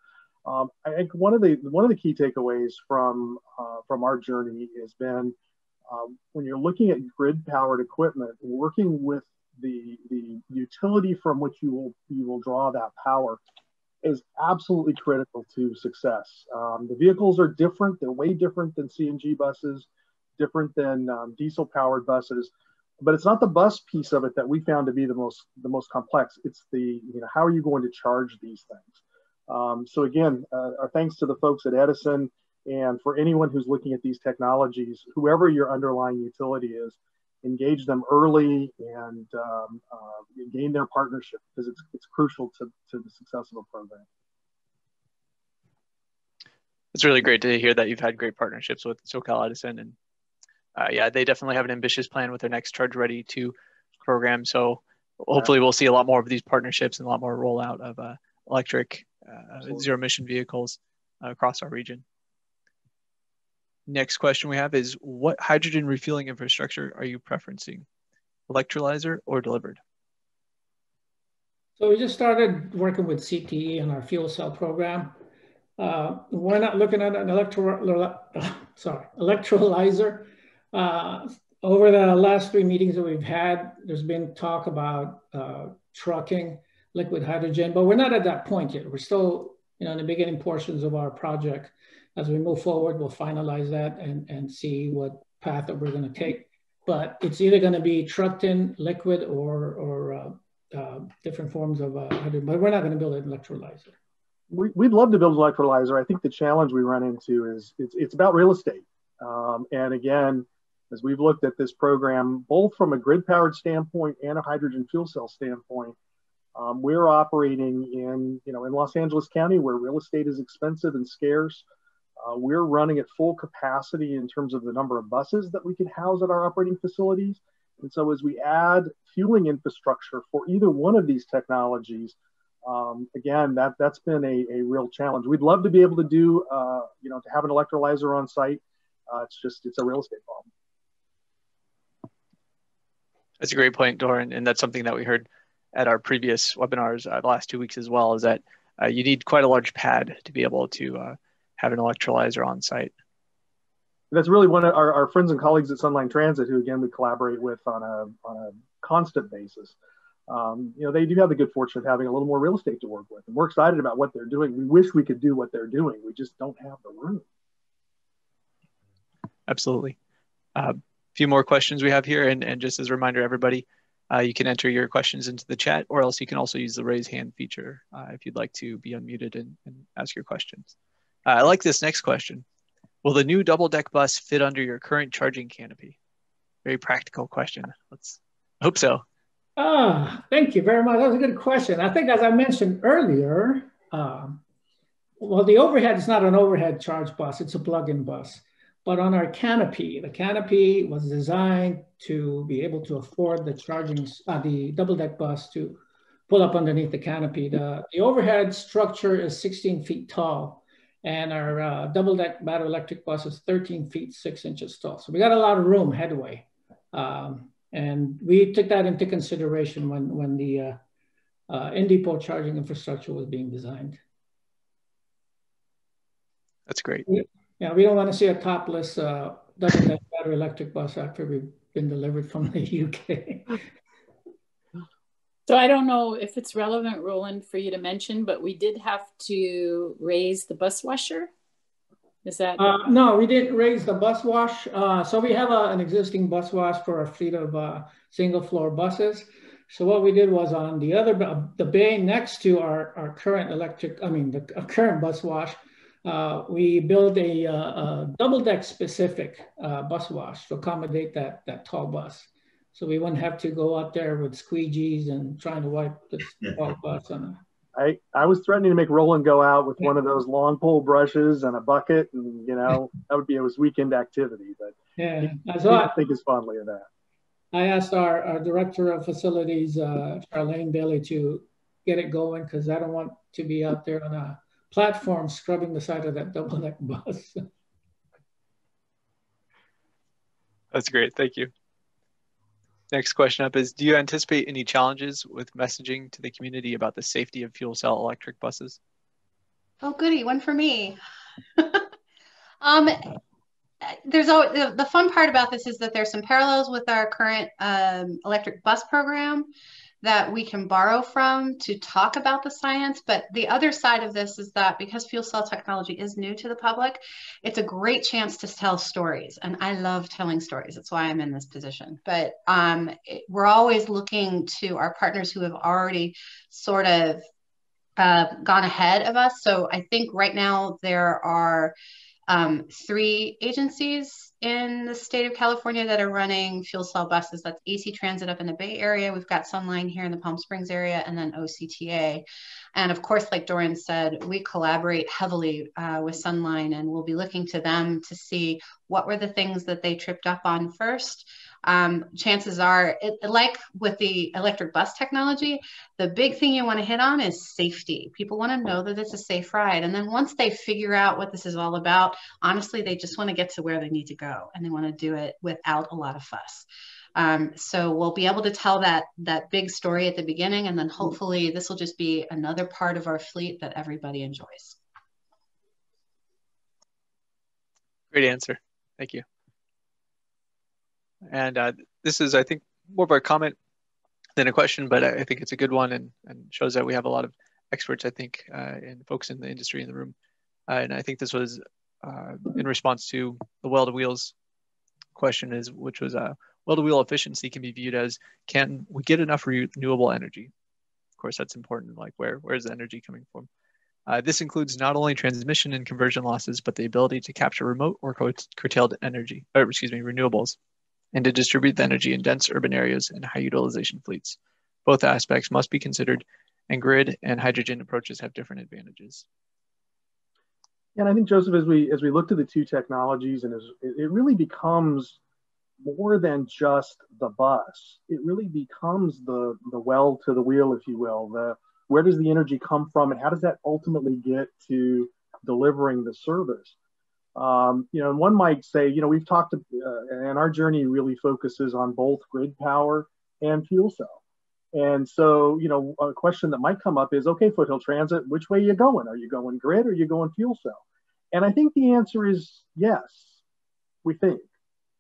Um, I think one of the one of the key takeaways from uh, from our journey has been um, when you're looking at grid powered equipment, working with the the utility from which you will you will draw that power is absolutely critical to success. Um, the vehicles are different; they're way different than CNG buses, different than um, diesel powered buses but it's not the bus piece of it that we found to be the most the most complex. It's the you know how are you going to charge these things? Um, so again, uh, our thanks to the folks at Edison and for anyone who's looking at these technologies, whoever your underlying utility is, engage them early and um, uh, gain their partnership because it's it's crucial to to the success of a program. It's really great to hear that you've had great partnerships with SoCal Edison and uh, yeah, they definitely have an ambitious plan with their next Charge Ready 2 program. So hopefully we'll see a lot more of these partnerships and a lot more rollout of uh, electric uh, zero emission vehicles uh, across our region. Next question we have is what hydrogen refueling infrastructure are you preferencing, electrolyzer or delivered? So we just started working with CTE in our fuel cell program. Uh, we're not looking at an electro, (laughs) sorry, electrolyzer uh, over the last three meetings that we've had, there's been talk about uh, trucking liquid hydrogen, but we're not at that point yet. We're still, you know, in the beginning portions of our project. As we move forward, we'll finalize that and, and see what path that we're going to take. But it's either going to be trucked in liquid or, or uh, uh, different forms of uh, hydrogen, but we're not going to build an electrolyzer. We, would love to build an electrolyzer. I think the challenge we run into is it's, it's about real estate. Um, and again, as we've looked at this program, both from a grid powered standpoint and a hydrogen fuel cell standpoint, um, we're operating in, you know, in Los Angeles County where real estate is expensive and scarce. Uh, we're running at full capacity in terms of the number of buses that we can house at our operating facilities. And so as we add fueling infrastructure for either one of these technologies, um, again, that, that's been a, a real challenge. We'd love to be able to do, uh, you know, to have an electrolyzer on site. Uh, it's just, it's a real estate problem. That's a great point, Doran, and that's something that we heard at our previous webinars uh, the last two weeks as well. Is that uh, you need quite a large pad to be able to uh, have an electrolyzer on site. That's really one of our, our friends and colleagues at Sunline Transit, who again we collaborate with on a on a constant basis. Um, you know, they do have the good fortune of having a little more real estate to work with, and we're excited about what they're doing. We wish we could do what they're doing. We just don't have the room. Absolutely. Uh, few more questions we have here. And, and just as a reminder, everybody, uh, you can enter your questions into the chat, or else you can also use the raise hand feature uh, if you'd like to be unmuted and, and ask your questions. Uh, I like this next question. Will the new double deck bus fit under your current charging canopy? Very practical question. Let's hope so. Ah, thank you very much. That was a good question. I think as I mentioned earlier, um, well, the overhead is not an overhead charge bus, it's a plug-in bus. But on our canopy, the canopy was designed to be able to afford the charging, uh, the double deck bus to pull up underneath the canopy. The, the overhead structure is 16 feet tall and our uh, double deck battery electric bus is 13 feet, six inches tall. So we got a lot of room headway. Um, and we took that into consideration when, when the uh, uh, in-depot charging infrastructure was being designed. That's great. Yeah, we don't want to see a topless uh, double deck battery electric bus after we've been delivered from the UK. (laughs) So I don't know if it's relevant, Roland, for you to mention, but we did have to raise the bus washer. Is that? Uh, no, we didn't raise the bus wash. Uh, so we have a, an existing bus wash for a fleet of uh, single floor buses. So what we did was on the other, the bay next to our, our current electric, I mean, the current bus wash, uh, we built a, a, double deck specific uh, bus wash to accommodate that, that tall bus. So we wouldn't have to go out there with squeegees and trying to wipe the (laughs) tall bus on a I, I was threatening to make Roland go out with one of those long pole brushes and a bucket, and you know that would be his weekend activity. But yeah, I thought think as fondly of that. I asked our, our director of facilities, uh, Charlene Bailey, to get it going because I don't want to be out there on a platform scrubbing the side of that double (laughs) deck bus. That's great. Thank you. Next question up is, do you anticipate any challenges with messaging to the community about the safety of fuel cell electric buses? Oh, goody, one for me. (laughs) um, there's always, the, the, fun part about this is that there's some parallels with our current um, electric bus program that we can borrow from to talk about the science. But the other side of this is that because fuel cell technology is new to the public, it's a great chance to tell stories. And I love telling stories. That's why I'm in this position. But um, it, we're always looking to our partners who have already sort of uh, gone ahead of us. So I think right now there are um, three agencies in the state of California that are running fuel cell buses. That's AC Transit up in the Bay Area. We've got Sunline here in the Palm Springs area, and then OCTA. And of course, like Doran said, we collaborate heavily uh, with Sunline, and we'll be looking to them to see what were the things that they tripped up on first um, chances are, it, like with the electric bus technology, the big thing you want to hit on is safety. People want to know that it's a safe ride. And then once they figure out what this is all about, honestly, they just want to get to where they need to go and they want to do it without a lot of fuss. Um, so we'll be able to tell that that big story at the beginning, and then hopefully this will just be another part of our fleet that everybody enjoys. Great answer. Thank you. And uh, this is, I think, more of a comment than a question, but I think it's a good one and, and shows that we have a lot of experts, I think, uh, and folks in the industry in the room. Uh, and I think this was uh, in response to the well to wheels question, is which was uh, well to wheel efficiency can be viewed as can we get enough renewable energy? Of course, that's important. Like where where is the energy coming from? Uh, this includes not only transmission and conversion losses, but the ability to capture remote or curtailed energy, or excuse me, renewables and to distribute the energy in dense urban areas and high utilization fleets. Both aspects must be considered, and grid and hydrogen approaches have different advantages. And I think Joseph, as we as we look to the two technologies, and as it really becomes more than just the bus. It really becomes the the well to the wheel, if you will. The where does the energy come from, and how does that ultimately get to delivering the service? Um, you know, and one might say, you know, we've talked, uh, and our journey really focuses on both grid power and fuel cell. And so, you know, a question that might come up is, okay, Foothill Transit, which way are you going? Are you going grid or are you going fuel cell? And I think the answer is yes, we think.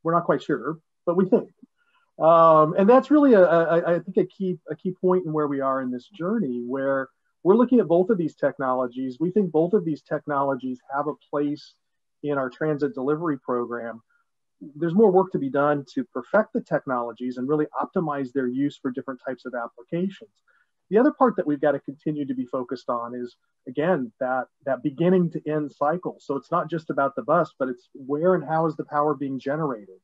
We're not quite sure, but we think. Um, and that's really, a, a, I think, a key, a key point in where we are in this journey, where we're looking at both of these technologies. We think both of these technologies have a place in our transit delivery program, there's more work to be done to perfect the technologies and really optimize their use for different types of applications. The other part that we've got to continue to be focused on is again that that beginning to end cycle. So it's not just about the bus, but it's where and how is the power being generated?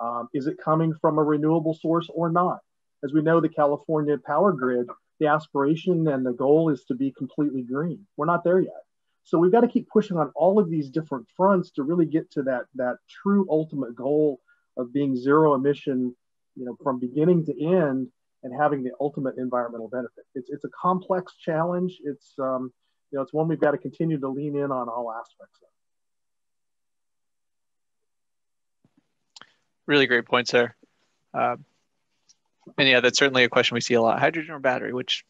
Um, is it coming from a renewable source or not? As we know, the California power grid, the aspiration and the goal is to be completely green. We're not there yet. So we've got to keep pushing on all of these different fronts to really get to that that true ultimate goal of being zero emission, you know, from beginning to end and having the ultimate environmental benefit. It's it's a complex challenge. It's um, you know, it's one we've got to continue to lean in on all aspects of. Really great points there. Uh, and yeah, that's certainly a question we see a lot: hydrogen or battery, which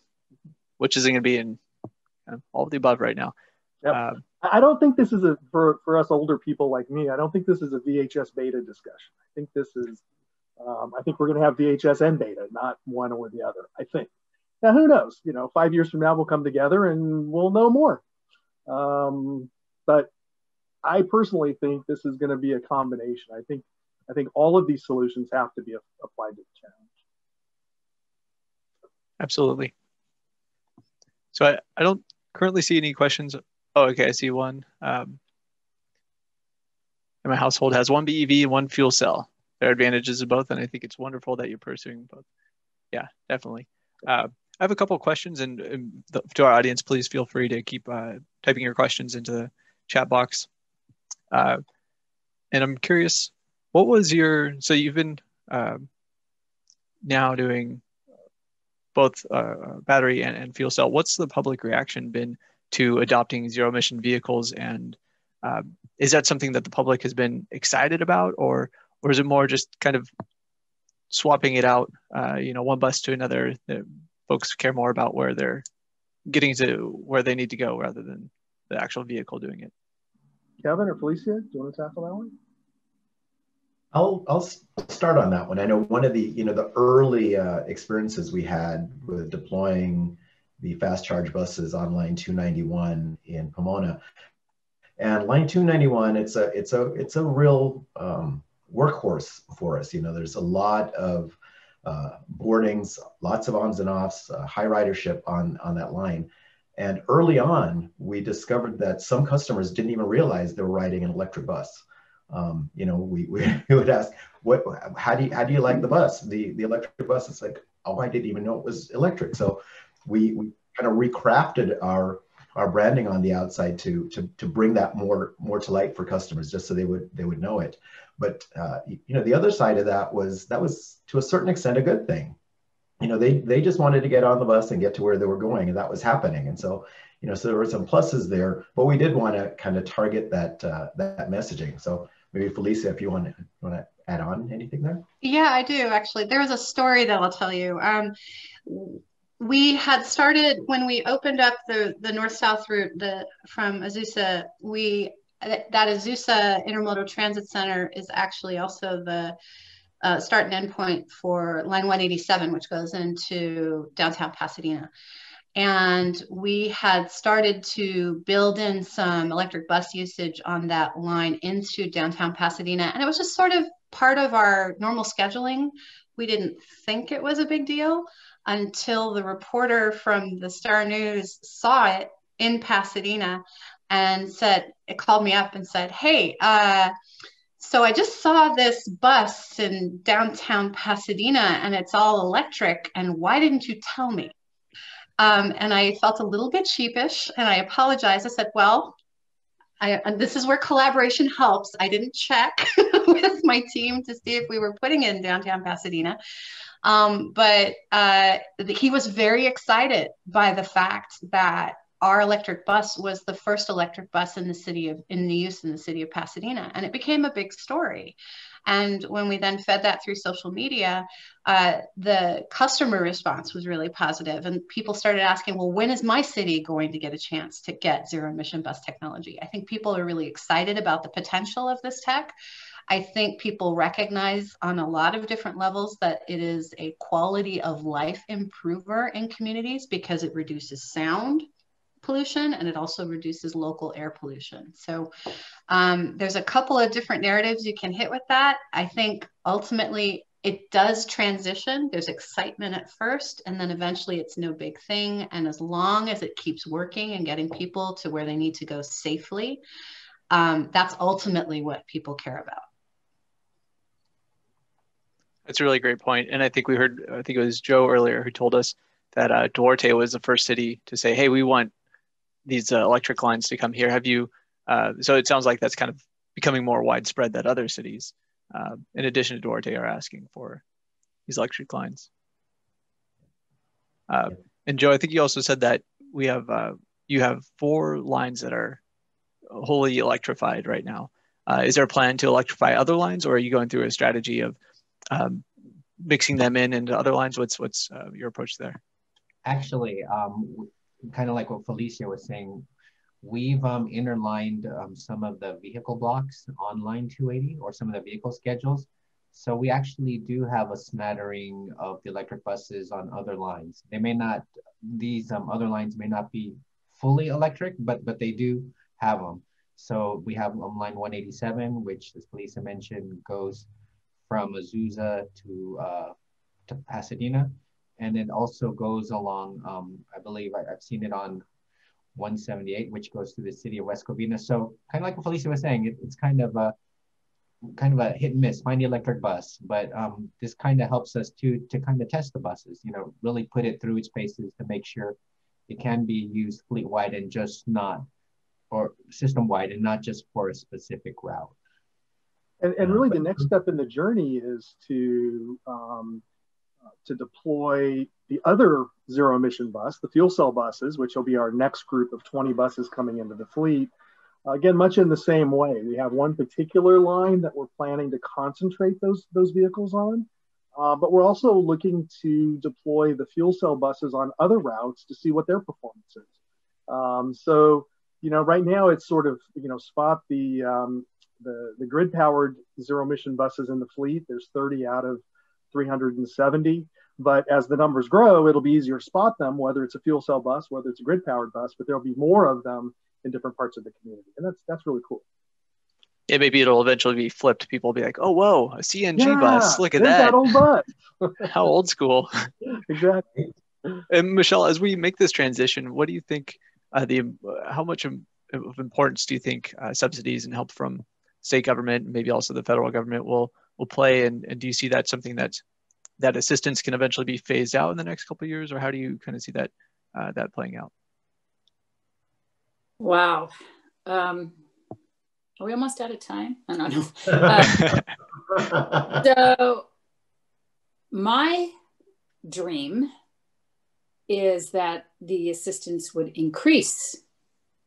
which is it going to be in all of the above right now. Yep. Um, I don't think this is a for for us older people like me. I don't think this is a VHS beta discussion. I think this is. Um, I think we're going to have VHS and beta, not one or the other. I think. Now, who knows? You know, five years from now, we'll come together and we'll know more. Um, but I personally think this is going to be a combination. I think I think all of these solutions have to be applied to the challenge. Absolutely. So I, I don't currently see any questions Oh, okay. I see one. Um, and my household has one BEV and one fuel cell. There are advantages of both, and I think it's wonderful that you're pursuing both. Yeah, definitely. Uh, I have a couple of questions, and, and the, to our audience, please feel free to keep uh, typing your questions into the chat box. Uh, and I'm curious, what was your so you've been um, now doing both uh, battery and, and, fuel cell. What's the public reaction been to adopting zero emission vehicles? And uh, is that something that the public has been excited about, or or is it more just kind of swapping it out? Uh, you know, one bus to another. folks care more about where they're getting to where they need to go rather than the actual vehicle doing it. Kevin or Felicia, do you want to tackle that one? I'll I'll start on that one. I know one of the you know the early uh, experiences we had with deploying the fast charge buses on line 291 in Pomona, and line 291 it's a it's a it's a real um, workhorse for us. You know, there's a lot of uh, boardings, lots of ons and offs, uh, high ridership on on that line. And early on, we discovered that some customers didn't even realize they were riding an electric bus um, you know, we, we, (laughs) would ask, what, how do you, how do you like the bus? The, the electric bus, it's like, oh, I didn't even know it was electric. So we, we kind of recrafted our, our branding on the outside to, to, to bring that more, more to light for customers, just so they would, they would know it. But, uh, you know, the other side of that was, that was to a certain extent a good thing. You know, they, they just wanted to get on the bus and get to where they were going and that was happening. And so, you know, so there were some pluses there, but we did want to kind of target that, uh, that messaging. So maybe Felicia, if you want to, want to add on anything there. Yeah, I do actually. There was a story that I'll tell you. Um, we had started when we opened up the the north south route the from Azusa. We that Azusa Intermodal Transit Center is actually also the uh, start and end point for line 187, which goes into downtown Pasadena and we had started to build in some electric bus usage on that line into downtown Pasadena. And it was just sort of part of our normal scheduling. We didn't think it was a big deal until the reporter from the Star News saw it in Pasadena and said, it called me up and said, Hey, uh, so I just saw this bus in downtown Pasadena and it's all electric. And why didn't you tell me? Um, and I felt a little bit sheepish and I apologized. I said, well, I, and this is where collaboration helps. I didn't check (laughs) with my team to see if we were putting in downtown Pasadena. Um, but uh, he was very excited by the fact that our electric bus was the first electric bus in the city of in the use in the city of Pasadena, and it became a big story. And when we then fed that through social media, uh, the customer response was really positive, and people started asking, "Well, when is my city going to get a chance to get zero emission bus technology?" I think people are really excited about the potential of this tech. I think people recognize on a lot of different levels that it is a quality of life improver in communities because it reduces sound, pollution and it also reduces local air pollution. So um, there's a couple of different narratives you can hit with that. I think ultimately it does transition. There's excitement at first, and then eventually it's no big thing. And as long as it keeps working and getting people to where they need to go safely, um, that's ultimately what people care about. That's a really great point. And I think we heard, I think it was Joe earlier who told us that uh, Duarte was the first city to say, hey, we want these uh, electric lines to come here. Have you? Uh, so it sounds like that's kind of becoming more widespread that other cities, uh, in addition to Duarte, are asking for these electric lines. Uh, and Joe, I think you also said that we have uh, you have four lines that are wholly electrified right now. Uh, is there a plan to electrify other lines, or are you going through a strategy of um, mixing them in into other lines? What's what's your approach there? Actually, um, kind of like what Felicia was saying, we've um, interlined um, some of the vehicle blocks on line 280 or some of the vehicle schedules. So we actually do have a smattering of the electric buses on other lines. They may not, these um, other lines may not be fully electric, but but they do have them. So we have um, line 187, which as Felicia mentioned, goes from Azusa to, uh, to Pasadena and it also goes along, um, I believe I, have seen it on 178, which goes through the city of West Covina. So kind of like what Felicia was saying, it, it's kind of a kind of a hit and miss, find the electric bus. But um, this kind of helps us to to kind of test the buses, you know, really put it through its paces to make sure it can be used fleet wide and just not or system wide and not just for a specific route. And, and really, the next step in the journey is to um, to deploy the other zero emission bus, the fuel cell buses, which will be our next group of 20 buses coming into the fleet. Again, much in the same way. We have one particular line that we're planning to concentrate those, those vehicles on, uh, but we're also looking to deploy the fuel cell buses on other routes to see what their performance is. Um, so, you know, right now it's sort of, you know, spot the, um, the, the grid powered zero emission buses in the fleet. There's 30 out of 370. But as the numbers grow, it'll be easier to spot them, whether it's a fuel cell bus, whether it's a grid powered bus, but there'll be more of them in different parts of the community. And that's, that's really cool. Yeah, maybe it'll eventually be flipped. People will be like, oh, whoa, a CNG yeah, bus. Look at that. that old bus. (laughs) How old school. (laughs) exactly. And Michelle, as we make this transition, what do you think uh, the uh, how much of, of, importance do you think uh, subsidies and help from state government, maybe also the federal government, will will play? And, and do you see that something that that assistance can eventually be phased out in the next couple of years, or how do you kind of see that uh, that playing out? Wow. Um, are we almost out of time? I don't know. (laughs) Uh, so, my dream is that the assistance would increase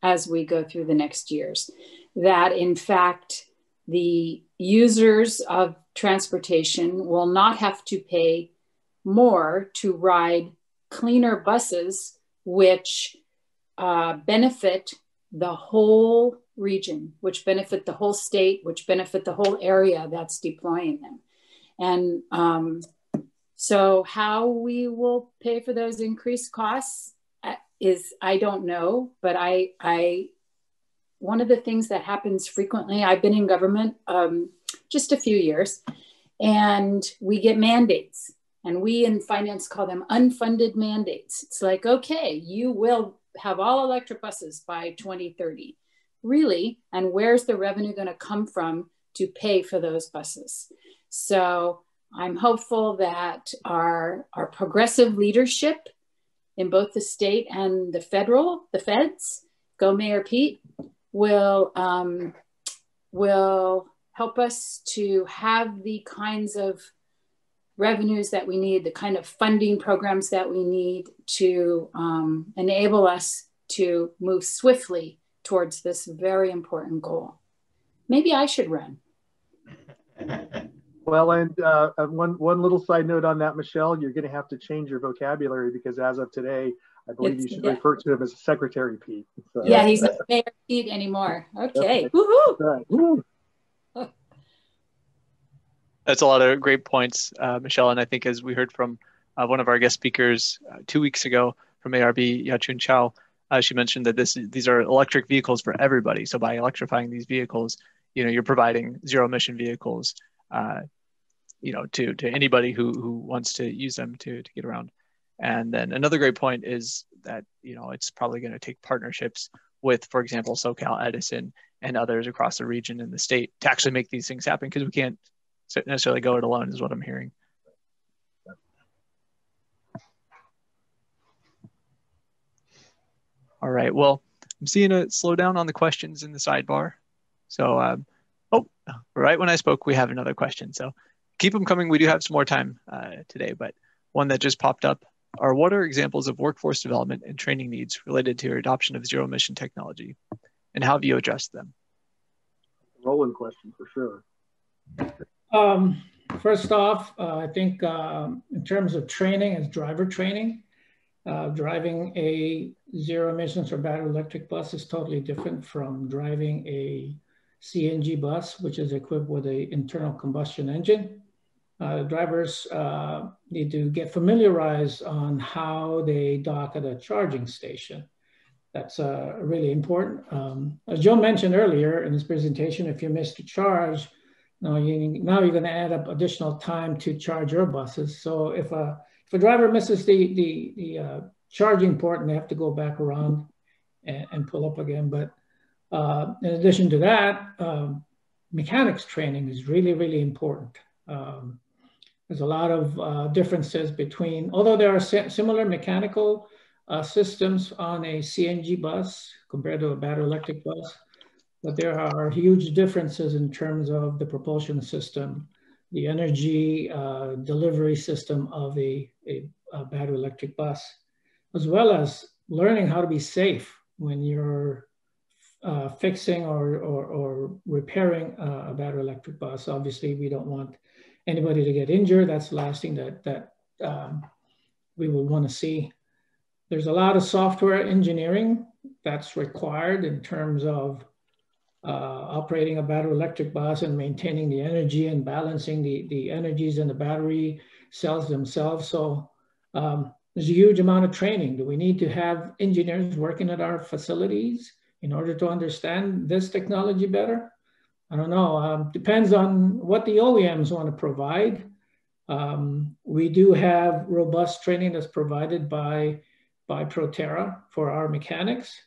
as we go through the next years. That in fact, the users of transportation will not have to pay more to ride cleaner buses, which uh, benefit the whole region, which benefit the whole state, which benefit the whole area that's deploying them. And um, so, how we will pay for those increased costs uh, is I don't know, but I I one of the things that happens frequently. I've been in government um, just a few years, and we get mandates, and we in finance call them unfunded mandates. It's like, okay, you will have all electric buses by 2030. Really? And where's the revenue going to come from to pay for those buses? So I'm hopeful that our, our progressive leadership in both the state and the federal, the feds, go Mayor Pete, will, um, will help us to have the kinds of revenues that we need, the kind of funding programs that we need to um, enable us to move swiftly towards this very important goal. Maybe I should run. (laughs) Well, and uh, one one little side note on that, Michelle, you're going to have to change your vocabulary because as of today, I believe it's, you should yeah. refer to him as Secretary Pete. So, yeah, he's not (laughs) Mayor Pete anymore. Okay, woohoo! Right. That's a lot of great points, uh, Michelle. And I think as we heard from uh, one of our guest speakers uh, two weeks ago from ARB, Yachun Chow, uh, she mentioned that this these are electric vehicles for everybody. So by electrifying these vehicles, you know, you're providing zero emission vehicles, uh, you know, to to anybody who who wants to use them to to get around. And then another great point is that you know it's probably going to take partnerships with, for example, SoCal Edison and others across the region and the state to actually make these things happen because we can't necessarily go it alone, is what I'm hearing. All right. Well, I'm seeing a slowdown on the questions in the sidebar. So, um, oh, right when I spoke, we have another question. So keep them coming. We do have some more time uh, today, but one that just popped up are what are examples of workforce development and training needs related to your adoption of zero emission technology? And how have you addressed them? Rolling question for sure. Um, first off, uh, I think um, in terms of training, as driver training, uh, driving a zero emissions or battery electric bus is totally different from driving a CNG bus, which is equipped with an internal combustion engine. Uh, drivers uh, need to get familiarized on how they dock at a charging station. That's uh, really important. Um, as Joe mentioned earlier in his presentation, if you missed a charge, now, you, now you're going to add up additional time to charge your buses. So if a if a driver misses the the, the uh, charging port and they have to go back around and, and pull up again. But uh, in addition to that, um, mechanics training is really really important. Um, there's a lot of uh, differences between, although there are similar mechanical uh, systems on a CNG bus compared to a battery electric bus, but there are huge differences in terms of the propulsion system the energy uh, delivery system of a, a, a, battery electric bus, as well as learning how to be safe when you're uh, fixing or, or, or repairing a battery electric bus. Obviously, we don't want anybody to get injured. That's the last thing that, that um, we would want to see. There's a lot of software engineering that's required in terms of uh, operating a battery electric bus and maintaining the energy and balancing the, the energies in the battery cells themselves. So um, there's a huge amount of training. Do we need to have engineers working at our facilities in order to understand this technology better? I don't know. Um, depends on what the OEMs want to provide. Um, we do have robust training that's provided by, by Proterra for our mechanics,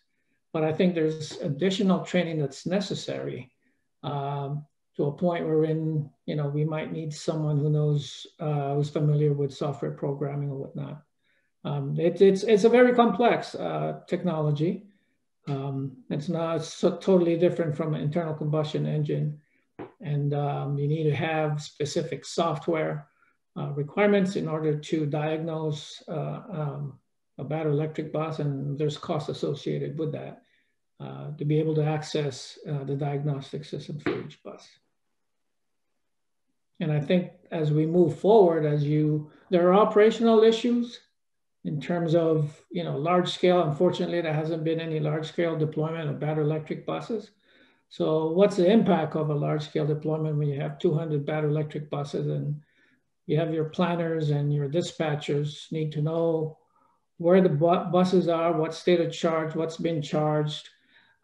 but I think there's additional training that's necessary um, to a point wherein, you know, we might need someone who knows, uh, who's familiar with software programming or whatnot. Um, it, it's, it's a very complex uh, technology. Um, it's not so totally different from an internal combustion engine. And um, you need to have specific software uh, requirements in order to diagnose uh, um, a battery electric bus, and there's costs associated with that uh, to be able to access uh, the diagnostic system for each bus. And I think as we move forward, as you, there are operational issues in terms of, you know, large scale. Unfortunately, there hasn't been any large scale deployment of battery electric buses. So what's the impact of a large scale deployment when you have 200 battery electric buses and you have your planners and your dispatchers need to know where the bu buses are, what state of charge, what's been charged,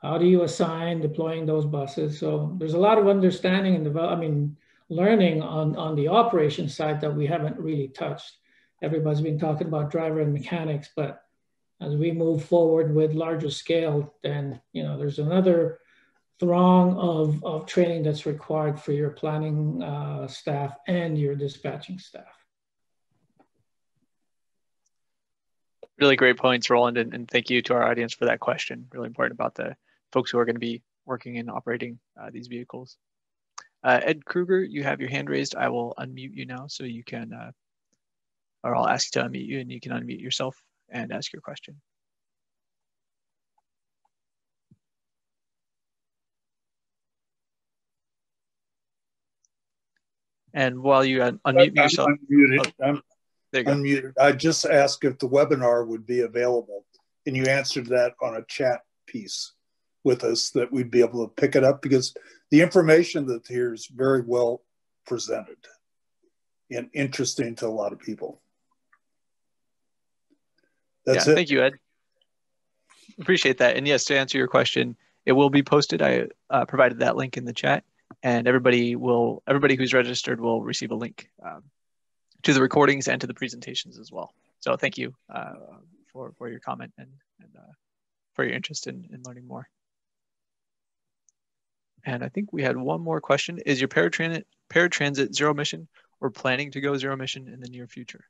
how do you assign deploying those buses. So there's a lot of understanding and develop, I mean, learning on, on the operation side that we haven't really touched. Everybody's been talking about driver and mechanics, but as we move forward with larger scale, then, you know, there's another throng of, of training that's required for your planning uh, staff and your dispatching staff. Really great points, Roland, and, and, thank you to our audience for that question. Really important about the folks who are going to be working and operating uh, these vehicles. Uh, Ed Kruger, you have your hand raised. I will unmute you now so you can, uh, or I'll ask to unmute you and you can unmute yourself and ask your question. And while you un unmute I'm yourself. Unmuted. Oh, I'm unmuted. I just asked if the webinar would be available, and you answered that on a chat piece with us that we'd be able to pick it up because the information that here is very well presented and interesting to a lot of people. That's yeah, it. Thank you, Ed. Appreciate that. And yes, to answer your question, it will be posted. I uh, provided that link in the chat and everybody will everybody who's registered will receive a link um, to the recordings and to the presentations as well. So thank you uh, for for your comment and and uh, for your interest in, in learning more. And I think we had one more question. Is your paratransit, paratransit zero mission or planning to go zero mission in the near future?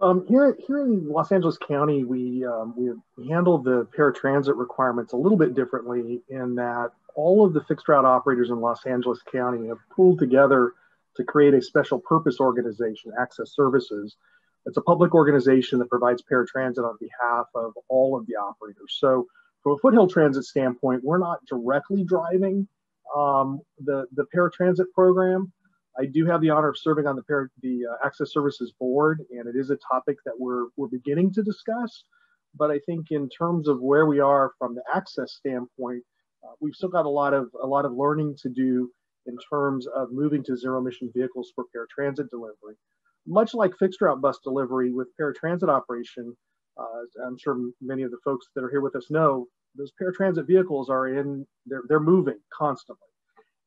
Um, here, here in Los Angeles County, we, um, we handle the paratransit requirements a little bit differently in that all of the fixed route operators in Los Angeles County have pooled together to create a special purpose organization, Access Services. It's a public organization that provides paratransit on behalf of all of the operators. So from a foothill transit standpoint, we're not directly driving um, the, the paratransit program. I do have the honor of serving on the, para, the uh, Access Services Board, and it is a topic that we're, we're beginning to discuss. But I think in terms of where we are from the access standpoint, uh, we've still got a lot of a lot of learning to do in terms of moving to zero emission vehicles for paratransit delivery. Much like fixed route bus delivery with paratransit operation, uh, I'm sure many of the folks that are here with us know those paratransit vehicles are in they're they're moving constantly.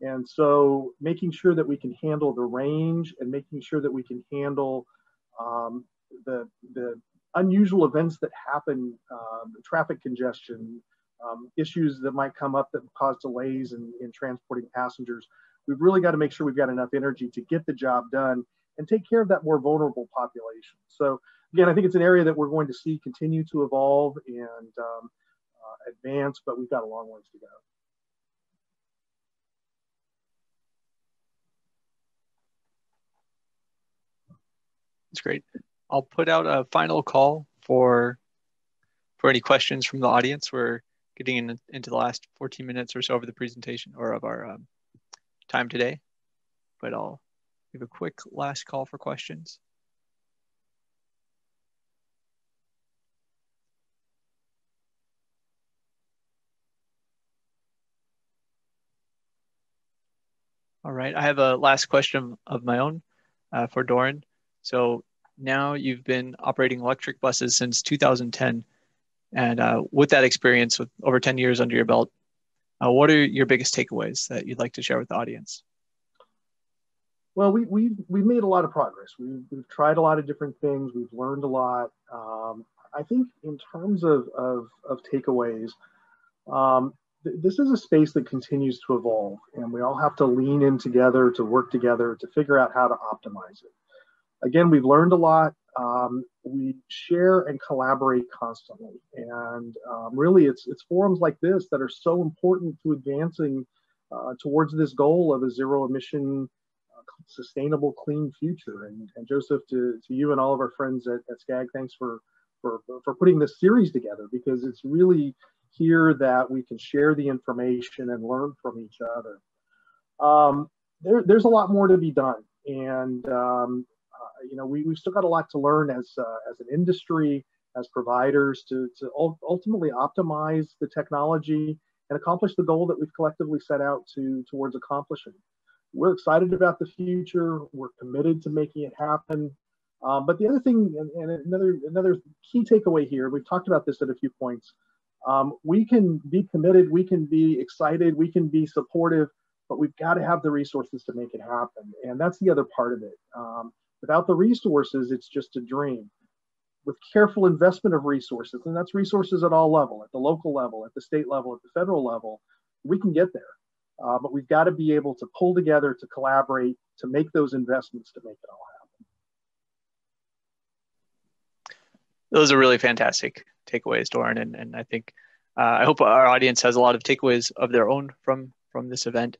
And so making sure that we can handle the range and making sure that we can handle um, the, the unusual events that happen, uh, traffic congestion, um, issues that might come up that cause delays in, in transporting passengers. We've really got to make sure we've got enough energy to get the job done and take care of that more vulnerable population. So again, I think it's an area that we're going to see continue to evolve and um, uh, advance, but we've got a long ways to go. That's great. I'll put out a final call for for any questions from the audience. We're getting in, into the last 14 minutes or so of the presentation or of our um, time today, but I'll give a quick last call for questions. All right, I have a last question of my own uh, for Doran. So now you've been operating electric buses since 2010. And uh, with that experience, with over 10 years under your belt, uh, what are your biggest takeaways that you'd like to share with the audience? Well, we, we, we've made a lot of progress. We've, we've tried a lot of different things. We've learned a lot. Um, I think in terms of, of, of takeaways, um, th this is a space that continues to evolve and we all have to lean in together to work together to figure out how to optimize it. Again, we've learned a lot um, we share and collaborate constantly. And um, really, it's, it's forums like this that are so important to advancing uh, towards this goal of a zero emission, uh, sustainable, clean future. And, and Joseph, to, to you and all of our friends at, at SCAG, thanks for, for, for putting this series together because it's really here that we can share the information and learn from each other. Um, there, there's a lot more to be done. And um, you know, we, we've still got a lot to learn as, uh, as an industry, as providers to, to ultimately optimize the technology and accomplish the goal that we've collectively set out to towards accomplishing. We're excited about the future. We're committed to making it happen. Um, but the other thing, and, and, another another key takeaway here, we've talked about this at a few points. Um, we can be committed, we can be excited, we can be supportive, but we've got to have the resources to make it happen. And that's the other part of it. Um, Without the resources, it's just a dream. With careful investment of resources, and that's resources at all level, at the local level, at the state level, at the federal level, we can get there. Uh, but we've got to be able to pull together, to collaborate, to make those investments to make it all happen. Those are really fantastic takeaways, Doran, and, and I think uh, I hope our audience has a lot of takeaways of their own from from this event.